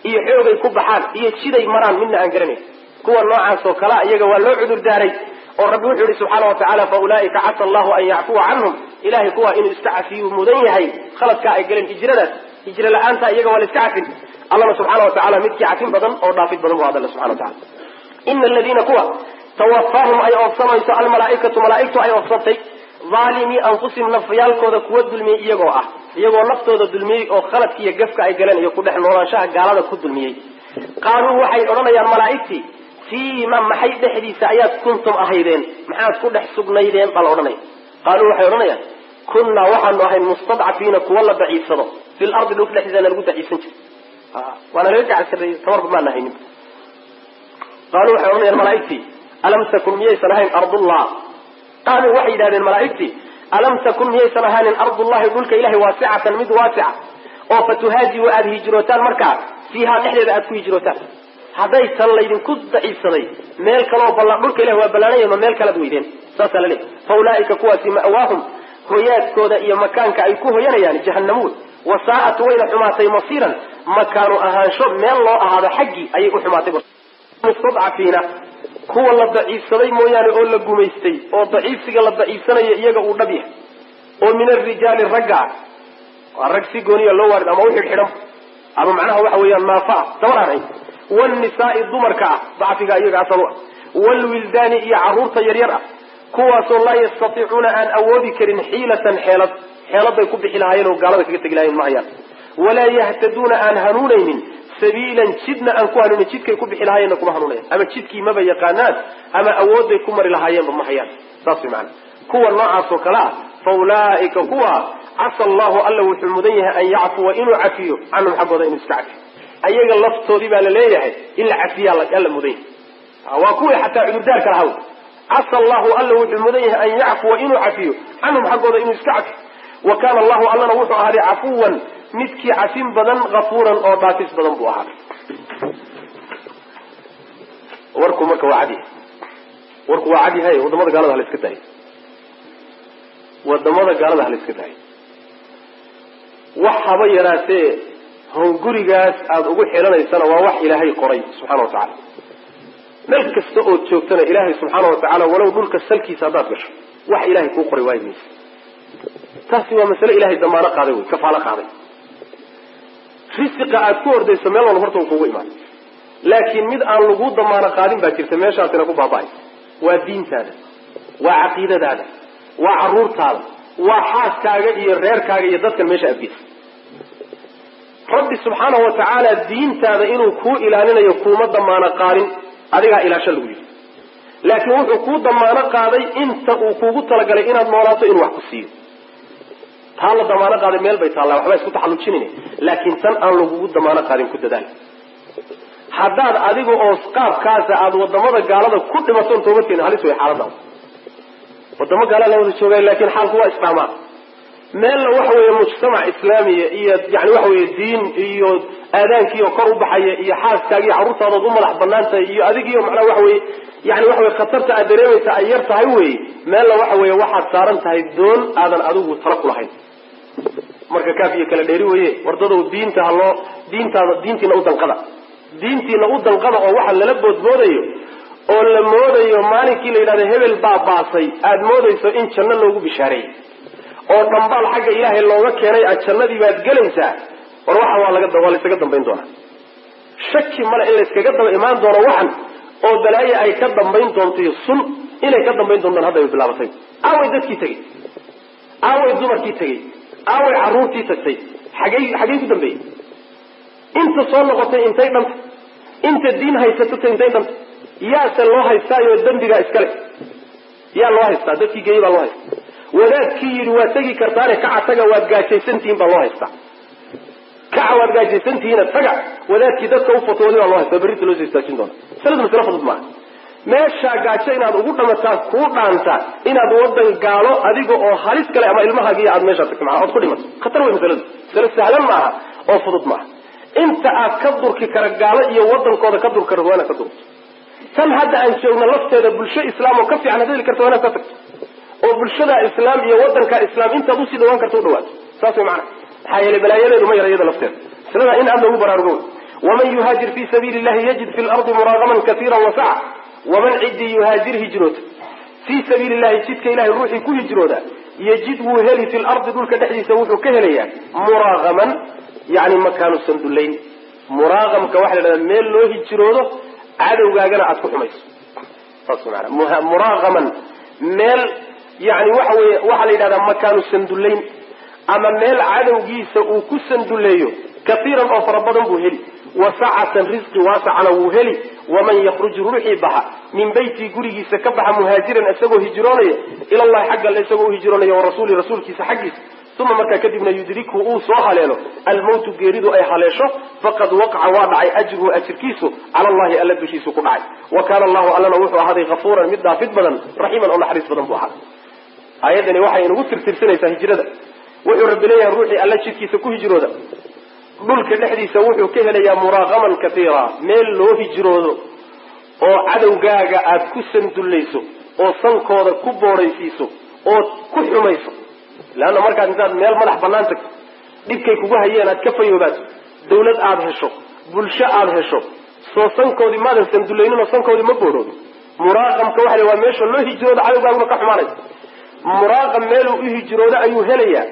iyo xoogay ku baxaan iyo siday maraan midna aan garanayn. Kuwa noocaas oo kalea iyaga waa loo cudur daaray oo rabbi wuxuu yihi subxaana wa tacala casa allahu an yacfuwa canhum ilahay kuwa inuu iska cafiyuu mudan yahay. Khaladkaa ay galeen hijradaas hijro la'aanta iyaga waa la iska cafin allana subxaana wa tacala midkii cafin badan oo dhaafid badan bu hadalla subxana wa tacala ina aladiina kuwa tawafaahum ay oofsanayso almalaaikatu malaaigtu ay oofsantay. Aalimii anfusihim nafyaalkooda kuwa dulmiyey iyagoo ah. Iyagoo naftooda dulmiyey oo khaladka iyo gafka ay galeen iyo ku dhex noolaanshaha gaalada ku dulmiyey. Qaaluu waxay odhanayaan malaaigtii fiima maxay dhexdiisa ayaad kuntum ahaydeen? Maxaad ku dhex sugnaydeen? Baa la odhanaya qaaluu waxay odhanayaan kunnaa waxaanu ahayn mustadcafiina kuwa la daciifsado. Fil ardi dhulka dhexdiisana lagu daciifsan jiray waana laga gacansareeyey tabarba maana haynin qaaluu waxay odhanayaan malaaigtii alam takun miyaysan ahayn ardullah qaaluu waxay yidhahdeen malaaigtii alam takun miyaysan ahaanin ardullahi dhulka ilahay waasicatan mid waasica oo fatuhaajiru aada hijrootaan markaa fiihaa dhexdeeda aada ku hijrootaan hadday tan laydinku daciifsaday meel kaleo balla dhulka ilahi waa ballaanaya ma meel kalaad weydeen saasaa la leeyahy kuwaasi ma'waahum hoyaadkooda iyo makaanka ay ku hoyanayaan jahanamo wey wasaa'at wayna xumaatay masiiran. Makaanu ahaansho meel loo ahaado xaggii ayay u xumaatay. Mustadcafiina kuwa la daciifsaday mooyaane oo la gumaystay oo daciifsiga la daciifsanayo iyaga uu dhab yahay. Oo min arijaali ragga waa rag si gooniya loo waarid ama u xidhxidhan. Ama macnaha waxa weeyaan naafaa dabaraaray wnisaai dumarka ah dacfiga iyaga asal ah wlwildaani iyo carruurta yaryar ah kuwaasoo laa yastatiicuuna aan awoodi karin xiilatan xeelad xeeladay ku bixi lahaayeen oo gaalada kaga tegi lahayen ma hayaan walaa yahtaduuna aan hanuunaynin sabiilan jidna aan ku hanuunin jidkay ku bixi lahaayeenna kuma hanuunayan ama jidkii maba yaqaanaan ama awooday ku mari lahaayeenba ma hayaan saas way maana kuwa noocaas oo kale ah fa ulaa'ika kuwa casa allahu alla wuxuu mudan yahay an yacfuwa inuu cafiyo canhum xaggooda inuu iska cafiyo ayaga laftoodii baa la leeyahay in la cafiya alla mudan yahay waa kuwii xataa cudurdaarka lahaw casa allahu alla wuxuu mudan yahay an yacfuwa inuu cafiyo. Canhum xaggooda inuu iska cafiyo wa kaana allahu allana wuxuu ahaaday cafuwan midkii cafin badan kafuuran oo dhaafis badan buu ahaaday. Warku marka waa cadyahay warku waa cadyahay waddamada gaalada hala iska daayo. Wadamada gaalada hala iska daayo. Wax haba yaraatee hongurigaas aada ugu xidhanaysana waa wax ilaahay qoray subxana wa tacaala meel kasta ood joogtana ilaahay subxaana wa tacaala walow dhulka salkiisa haddaad gasho wax ilahay kuu qoray waayi maysa taasi waa masale ilahay damaano qaaday wey kafaalo qaaday. Risiqa aad ku ordayso meel walba horta u kugu imaan. Laakiin mid aan lagu damaano qaadin baa jirta meeshaasina ku baaba-ay. Waa diintaada waa caqiidadaada waa caruurtaada waa xaaskaaga iyo reerkaaga iyo dadkan meesha adgeysa rabbi subxaanahu wa tacaala diintaada inuu kuu ilaalinayo kuuma damaano qaadin adigaa ilaasho lagu yidhi. Laakiin wuxuu kuu damaano qaaday inta uu kuugu talagalay inaad noolaato inuu wax ku siiyo. Taa la damaano qaaday meel bay taallaa waxba isku taxallujinin laakiin tan aan lagugu damaano qaadin ku dadaal. Haddaad adiga oo qaabkaasa aada waddamada gaalada ku dhimatoon toobadkeena halis way xaaladaas wadamo gaalaa la wada joogay laakiin xaalku waa isdhaamaa meelna waxa weeye mujtamac islaamiya iyo yani waxa weye diin iyo aadaankiioo kor u baxaya iyo xaaskaaga iyo carruurtaadood u madax bannaan tahay iyo adigiiyo macnaha waxa weye yani waxa weye khatarta aad dareemaysa ay yar tahay wey meelna waxa weeye waxaad saaran tahay doon aadan adigu tala ku lahayn. Marka kaaf iyo kala dheeri weye wardadow diinta haloo diintaada diintiina u danqada. Diintiina u danqada oo waxa lala boodboodayo oo la moodayo maalinkii la yidhahdo hebel baa baasay aada moodayso in janno loogu bishaareeyey oo dhambaal xagga ilaahay looga keenay aad jannadii baad gelaysaa war waxa waa laysaga dambayn doonaa. Shaki male in layskaga daba imaan doono waxan oo balaaye ay ka dambayn doonto sun inay ka dambayn doontaan ay bilaabatay. Aaway dadkii tegey. Aaway dumarkii tegey. Aaway carruurtii tagtay. Xagey xagey ku dambeeyey. Inta soo noqotay intay dhanta inta diin haysatata intay dhanta yaase loo haystaayo dembigaa iskale yaa loo haystaa. Dadkii geeyey baa loo haystaa wadaadkii yidhi waad tegi kartaane kaca taga waad gaajaysantihiin baa loo haystaa kaca waad gaajaysantihiina taga wadaadkii dadka u baa loo haystaa berrinta loo soo istaajin doona. Masaladu masale fudud maaha. Meeshaa gaajo inaad ugu dhamataa kuu dhaantaa inaad wadan gaalo adiga oo halis kale ama ilmahaagiiyo aad meeshaa tagto maa ood ku dhimato. Khatar wey masaladu masale sahlan maaha oo fudud maaha. Inta aad ka durki kara gaalo iyo wadankooda ka durki karto waa inaad ka durto tan hadda aan joogno lafteeda bulsho islaam oo ka fiican had heli karto waa inaad ka tagto oo bulshada islaam iyo wadanka islaam intaad u sii dhawaan karto u saas way macana maxaa yeelay balaayadeedu ma yara iyada lafteeda maslada in aad lagu baraarugo waman yuhaajir fi sabiili illahi yajid fi lardi muraagaman kaiira wasaca waman ciddii yuhaajir hijroota fii sabiili illahi jidka ilahay ruuxii ku hijrooda yajid wuu heli fi lardi dhulka dhexdiisa wuxuu ka helayaa muraagaman yani makaanu sandullayn. Muraaqamka waxa la dhahdaa meel loo hijroodo cadowgaagana aad ku xumayso. Saas maana muraaqaman meel yani waxa weye waxaa la yidhahdaa makaanu sandullayn ama meel cadowgiisa uu ku sanduleeyo kaiiran oo fara badan buu heli. Wasacatan risqi waasacana wuu heli. Waman yakruj ruuxii baxa min beytii gurigiisa ka baxa muhaajiran isagoo hijroonaya ilallahi xagga alle isagoo u hijroonaya warasuuli rasuulkiisa xaggiisa. Uma markaa kadibna yudrikhu uu soo haleelo almawtu geeridu ay haleesho faqad waqaca waa dhacay ajruhu ajirkiisu cala allahi alla dushiisu ku dhacay. Wa kaana allahu allana wuxuu ahaaday kafuuran mid dhaafid badan raxiiman oo naxariis badan buu ahaaday aayaddani waxay inagu tirtirsanaysaa hijrada. Wuxuu rabbi leeyahay ruuxii alla jidkiisa ku hijrooda. Dhulka dhexdiisa wuxuu ka helayaa muraaqaman kaiira meel loo hijroodo oo cadowgaaga aad ku sandullayso oo sankooda ku boodhaysiiso ood ku xumayso. Leanna markaad intaad meel madax bannaan tagto dhibkay kugu hayeen aad ka fayoobaato dawlad aada hesho bulsho aada hesho soo sankoodii maadan sandullayninoo sankoodii ma boodhoobin muraaqamka waxa waa meesha loo hijroodo cadowgaaguna ka xumaanay muraaqam meeluu u hijroodo ayuu helayaa.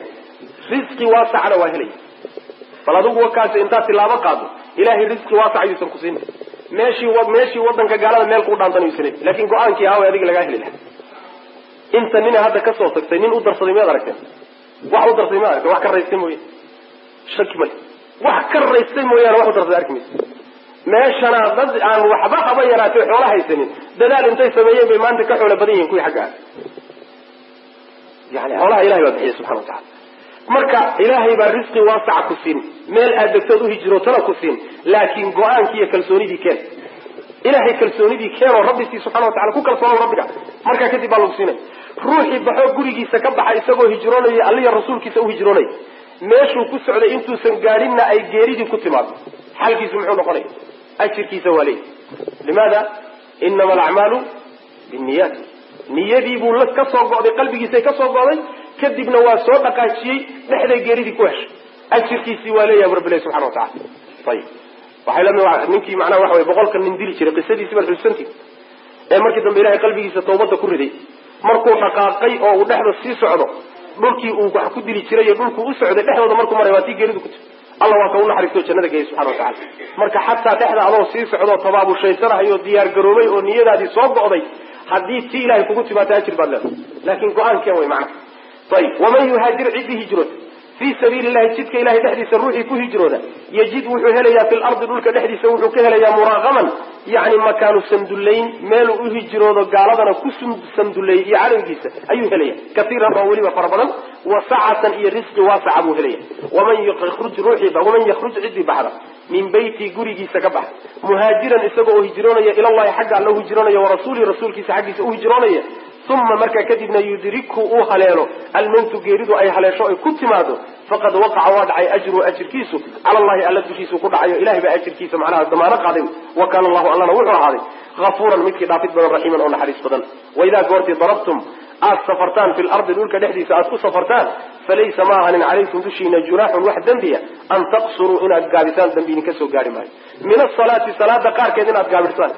Risqi waasacna waa helaya bal adigu wakaas intaad tilaabo qaado. Ilahay risqi waasac ayuusan ku siin. Meeshii meeshii wadanka gaalada meel kuu dhaantan ayuusan helin laakin go'aankii aaway adiga lagaa heli laha inta nina hadda ka soo tagtay nin u darsaday miyaad aragteen wax u darsaday miyaad aragteen wax ka raystay mooye? Shaki male wax ka raystay mooyaane wax u darsaday arki maysa meeshana dad aan waxba haba yaraatay xoola haysanin. Dadaal intay sameeyeen bay maanta ka xoolo badan yihiin kuwii xagga ah yani xoolaha ilahay baa bixiya subxana watacala marka ilaahay baa risqi waasaca ku siin. Meel aad degtood uhijrootana ku siin. Laakiin go'aankii iyo kalsoonidii keen. Ilahay kalsoonidii keenoo rabbisii subxana watacala ku kalsoono rabbiga. Markaa kadib baa lagu siinay. Ruuxii baxoo gurigiisa ka baxa isagoo hijroonaya alliya rasuulkiisa u hijroonaya meeshuu ku socday intuusan gaadhinna ay geeridii ku timaado xalkiisu muxuu noqonaya ajirkiisa waa leeyi limaada? Inama alacmaalu binniyaat niyadii buu la ka soo go'day qalbigiisay ka soo go'day kadibna waa soo dhaqaajiyey dhexday geeridii ku heshay ajirkiisii waa leeyahay rabbilahi subxana wa tacala ayib. Waxay lami ninkii macnaha waxa wey boqolka nin dili jiray qisadiisi baad xususantii ee markii dambe ilahay qalbigiisa tawbadda ku riday markuu dhaqaaqay oo uu dhexda sii socdo dhulkii uu wax ku dili jiray iyo dhulkuu u socday dhexdooda markuu maray waa tii geeridu ku jirta alla waa ka u naxariisto jannada geeyay subxana wa tacala marka xataa dhexda adoo sii socdoo tabaabushaysanahayoo diyaar garoobay oo niyadaadii soo go'day haddii tii ilahay kugu timaata ajir baad leedahay laakin go'aankeen way macnaha ayib waman yuhaajir ciddii hijroota fii sabiili llahi jidka ilahay dhexdiisa ruuxii ku hijrooda yajid wuxuu helayaa fi lardi dhulka dhexdiisa wuxuu ka helayaa muraaqaman yani makaanu sandullayn meeluu u hijroodo gaaladana ku sanduleeyey iyo cadowgiisa ayuu helaya kaiiran oo weliba fara badan wa sacatan iyo risqi waasaca buu helaya waman yakruj ciddii baxda min beyti gurigiisa ka baxa muhaajiran isagoo oo hijroonaya ilallahi xagga alla u hijroonaya warasuulihi rasuulkiisa xaggiisa u hijroonaya uma markaa kadibna yudrikhu uu haleelo. almawtu geeridu ay haleesho ay ku timaado. faqad waqaca waa dhacay ajruhu ajirkiisu cala allahi alla dushiisu ku dhacayo ilahay baa ajirkiisa macnaha damaano qaaday wa kaana allahu allana wuxuu ahaaday hafuuran midkii dhaafid badan raxiiman oo naxariis badan. waidaa goortii darabtum aad safartaan fi lardi dhulka dhexdiisa aad ku safartaan falaysa ma ahanin calaykum dushiina junaaxun wax dembiya an taqsuruu inaad gaabisaan dambi idinka soo gaari maayo. min asalaati salaada qaarkeed inaad gaabisaan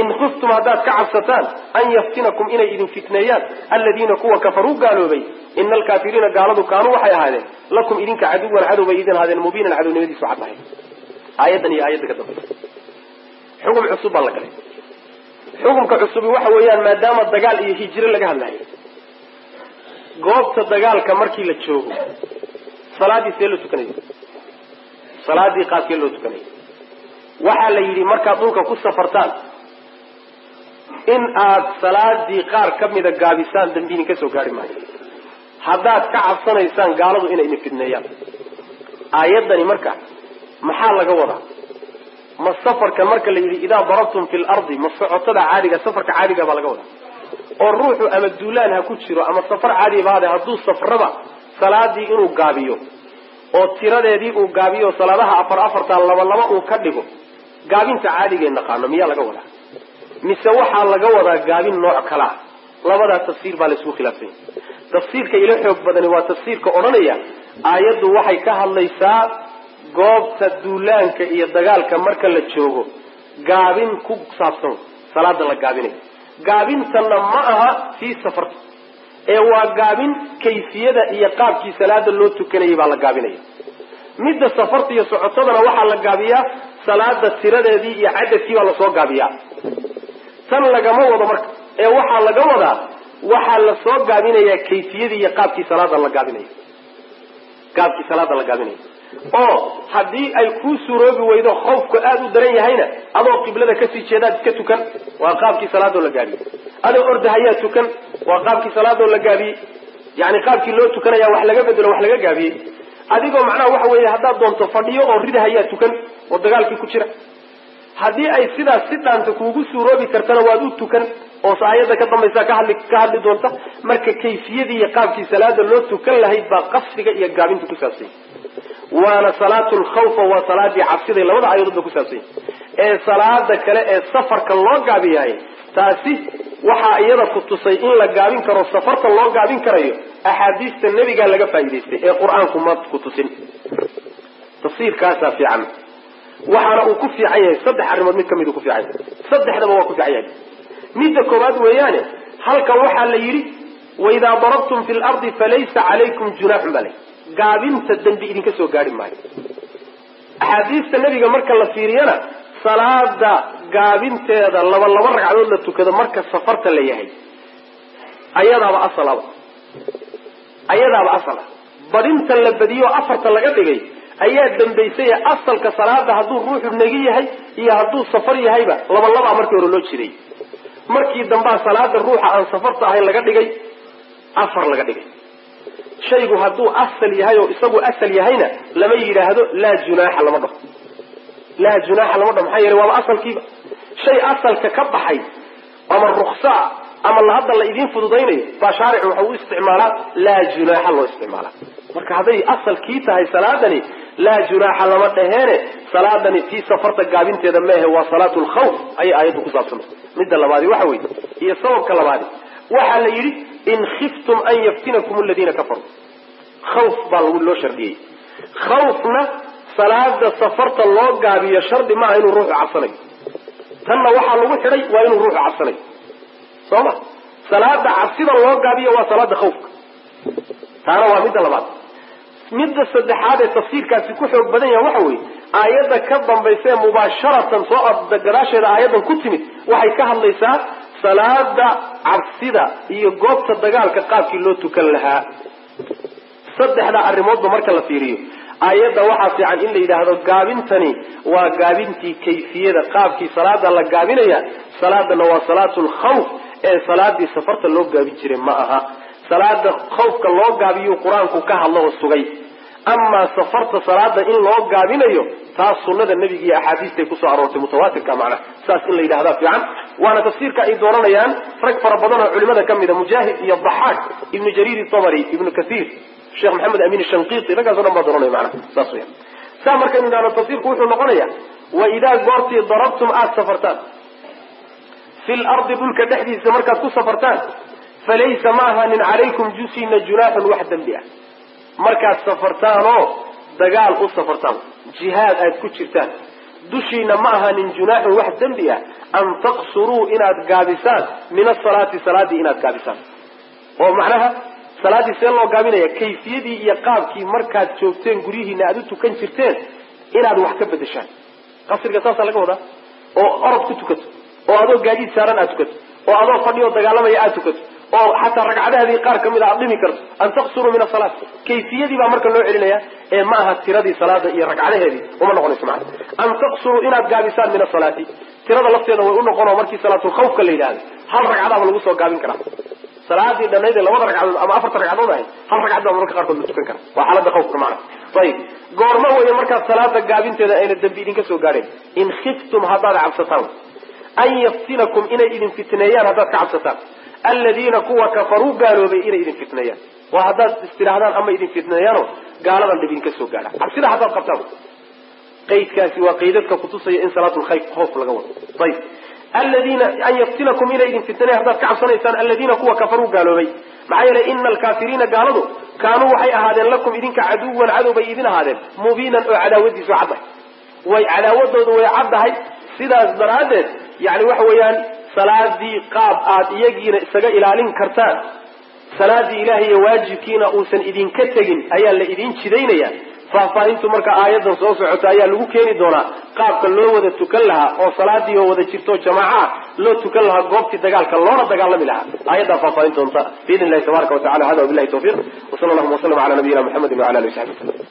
in khiftum haddaad ka cabsataan an yaftinakum inay idin fitneeyaan aladiina kuwa kafaruu gaaloobay ina alkaafiriina gaaladu kaanuu waxay ahaadeen lakum idinka caduwan cadow bay idin ahaadeen mubiinan cadownimadiisu cad tahay aayaddan iyo aayadda ka dambaysa xukun cusub baa la galay xukunka cusubi waxa weeyaan maadaama dagaal iyo hijiro laga hadlayo goobta dagaalka markii la joogo salaadii see loo tukanaya salaadii qaabkee loo tukanaya waxaa la yidhi markaad dhulka ku safartaan in aad salaadii qaar ka mida gaabisaan dambi idinka soo gaari maayo. Haddaad ka cabsanaysaan gaaladu inay idin fidneeyaan aayaddani marka maxaa laga wadaa? Ma safarka marka la yidhi idaa darabtum fi lardi ma socotada caadiga safarka caadiga baa laga wadaa. Oo ruuxu ama duulaan ha ku jiro ama safar caadi baade hadduu safraba salaadii inuu gaabiyo oo tiradeedii uu gaabiyo salaadaha afar afarta laba laba uu ka dhigo gaabinta caadigee naqaano miyaa laga wadaa mise waxaa laga wadaa gaabin nooc kalaa labadaa tafsiir baa la isku khilaafsanya tafsiirka ila xoog badani waa tafsiirka odhanaya. Aayaddu waxay ka hadlaysaa goobta duulaanka iyo dagaalka marka la joogo. Gaabin ku saabsan salaada la gaabinayo gaabintanna ma aha sii safarta. Ee waa gaabin kayfiyada iyo qaabkii salaada loo tukanayay baa la gaabinaya. Midda safarta iyo socotadana waxaa la gaabiyaa salaada tiradeedii iyo cadadkii baa la soo gaabiyaa tan lagama wado marka. Ee waxaa laga wadaa waxaa la soo gaabinayaa kayfiyadii iyo qaabkii salaada la gaabinayo qaabkii salaada la gaabinayo oo haddii ay kuu suroobi weydo khawfku aada u daran yahayna adoo qiblada ka sii jeedaad iska tukan waa qaabkii salaadoo la gaabiyey. Adoo ordahayaa tukan waa qaabkii salaadoo la gaabiyey. Yani qaabkii loo tukanaya wax laga bedelo wax laga gaabiyey. Adigoo macnaha waxa weeye haddaad doonto fadhiyo oo ridahayaa tukan oo dagaalkii ku jira haddii ay sidaas si dhaanta kuugu suuroobi kartana waad u tukan oo aayadda ka dambaysa ka hadli doonta. Marka kayfiyadii iyo qaabkii salaada loo tukan lahayd baa qasriga iyo gaabinta ku saabsanya waana salaatu lkhawfa waa salaadii cabsiday labada aayadoodba ku saabsanya ee salaada kale ee safarka loo gaabiyahay taasi waxaa iyada ku tusay in la gaabin karo safarta loo gaabin karayo axaadiista nebigaa laga faa'idaystay ee qur'aanku ma ku tusin. Tafsiirkaasaa fiican waxaana uu ku fiican yahay saddex arrimood mid ka mid uu ku fiican yahay. Saddexdaba waa ku fiican yahay. Midda koowaad weeyaane halkan waxaa la yidhi waidaa darabtum fi lardi falaysa calaykum junaaxun baa la gaabinta dembi idinka soo gaari maayo. Axaadiista nebiga marka la fiiriyana salaada gaabinteeda laba laba ragcadood la tukado marka safarta la yahay. Ayadaaba asalaba ayadaaba asala badinta la badiyo afarta laga dhigay ayaa dambaysay asalka salaada hadduu ruuxu negi yahay iyo hadduu safar yahayba laba labaa markii hore loo jiray. Markii dambaa salaada ruuxa aan safarta ahayn laga dhigay afar laga dhigay. Shaygu hadduu asal yahay oo isagu asal yahayna lama yidhaahdo laa junaaxa lama dhaho laa junaaxa lama dhaho maxaa yeele waaba asalkiiba. Shay asalka ka baxay ama ruksaa ama hadda la idiin fududaynayo baa shaaricu waxa u isticmaalaa laa junaaxa loo isticmaalaa. Marka hadday asalkii tahay salaadani laa junaaxa lama dhaheene salaadani tii safarta gaabinteeda meehe waa salaatu lkhawf ayay aayaddu ku saabsantay midda labaadi waxa weeye iyo sababka labaadi. Waxaa la yidhi in khiftum an yaftinakum aladiina kafaruu khawf baa loo shardiyey. Khawfna salaada safarta loo gaabiyo shardi maaha inuu ruuxu cabsanayo tanna waxaa lagu xidhay waa inuu ruuxu cabsanayo soo ma? Salaada cabsida loo gaabiyo waa salaada khawfka. Taana waa midda labaad midda saddexaad ee tafsiirkaasi ku xoog badan yaha waxa weeye aayadda ka dambaysa ee mubaasharatan soo gadaasheeda aayaddan ku timid waxay ka hadlaysaa salaada cabsida iyo goobta dagaalka qaabkii loo tukan lahaa. Saddexda arrimoodba marka la fiiriyo aayadda waxaa fiican in la yidhaahdo gaabintani waa gaabintii kayfiyada qaabkii salaada la gaabinaya salaadana waa salaatu lkhawf ee salaadii safarta loo gaabin jiray ma aha salaada khawfka loo gaabiyuu qur'aanku ka hadlo oo sugay. Amaa safarta salaada in loo gaabinayo taas sunada nebiga iyo axaadiistay ku soo aroortay mutawaatirka macnaha saas in la yidhahdaa fiican. Waana tafsiirka ay dooranayaan rag fara badan culimada ka mida mujaahid iyo daxaak ibnu jariir tabari ibnu kathiir sheekh maxamed amin shanqiiti raggaaso dhan baa dooranaya macnaha saas weya saa markaynu idhahno tafsiirku wuxuu noqonaya wa idaa goortii darabtum aada safartaan. Fi lardi dhulka dhexdiisa markaad ku safartaan falaysa ma ahanin calaykum jusina junaaxun wax dembi ah markaad safartaanoo dagaal u safartaan jihaad aad ku jirtaan dushiina ma ahanin junaaxun wax dembi ah an taqsuruu inaad gaabisaan min asalaati salaadii inaad gaabisaan oo macnaha salaaddii see loo gaabinaya kayfiyadii iyo qaabkii markaad joogteen guryihiina aada u tukan jirteen inaad wax ka bedeshaan qasriga saasaa laga wadaa oo orod ku tukato oo adoo gaadiid saaran aad tukato oo adoo fadhiyoo dagaalamaya aad tukato oo xataa ragcadaheedii qaar ka mid a aad dhimi karto an taqsuruu min asalaat kayfiyadii baa marka loo celinaya ee ma aha tiradii salaada iyo ragcadaheedii uma noqonayso macana an taqsuruu inaad gaabisaan min asalaati tirada lafteeda way u noqonoo markii salaatulkhawfka la yidhahdo hal ragcadaaba lagu soo gaabin karaa. Salaadii dhanayd ee labada ragcadood ama afarta ragcadood ahay hal ragcad baa mararka qaarkood la tukan kara waa xaalada khawfka macana ayib. Goorma weeye markaad salaada gaabinteeda ayna dambi idinka soo gaadheen in khiftum haddaad cabsataan. An yaftinakum inay idin fitneeyaan haddaad ka cabsataan aladiina kuwa kafaruu gaaloobay inay idin fitneeyaan waa haddaad istidhaahdaan ama idin fitneeyaano gaaladan dhib idinka soo gaadha. Cabsida haddaad qabtaan. Qaydkaasi waa qaydadka kutusaya in salaatulkhayf khoof laga wado. Ayib aladiina an yaftinakum inay idin fitneeyan haddaad ka cabsanaysaan aladiina kuwa kafaruu gaaloobay. Maxaa yeelay ina alkaafiriina gaaladu kaanuu waxay ahaadeen lakum idinka caduwan cadow bay idin ahaadeen mubiinan oo cadaawadiisu caddahay way cadaawadoodu way caddahay sidaas daraaddeed yani waxa weeyaan salaadii qaab aad iyagiina isaga ilaalin kartaan salaadii ilahay iyo waajibkiina uusan idinka tegin ayaa la idin jidaynaya faahfaahintu marka aayadan soo socota ayaa lagu keeni doonaa qaabka loo wada tukan lahaa oo salaadii oo wada jirto jamaaca loo tukan lahaa goobtii dagaalka loona dagaalami lahaa. Aayaddaa faahfaahin doonta biidn illahi tabaraka wa tacala hada wabilahi tawfiiq. Wsala allahuma waslam ala nabiyina muxamedi wala ali w saxbi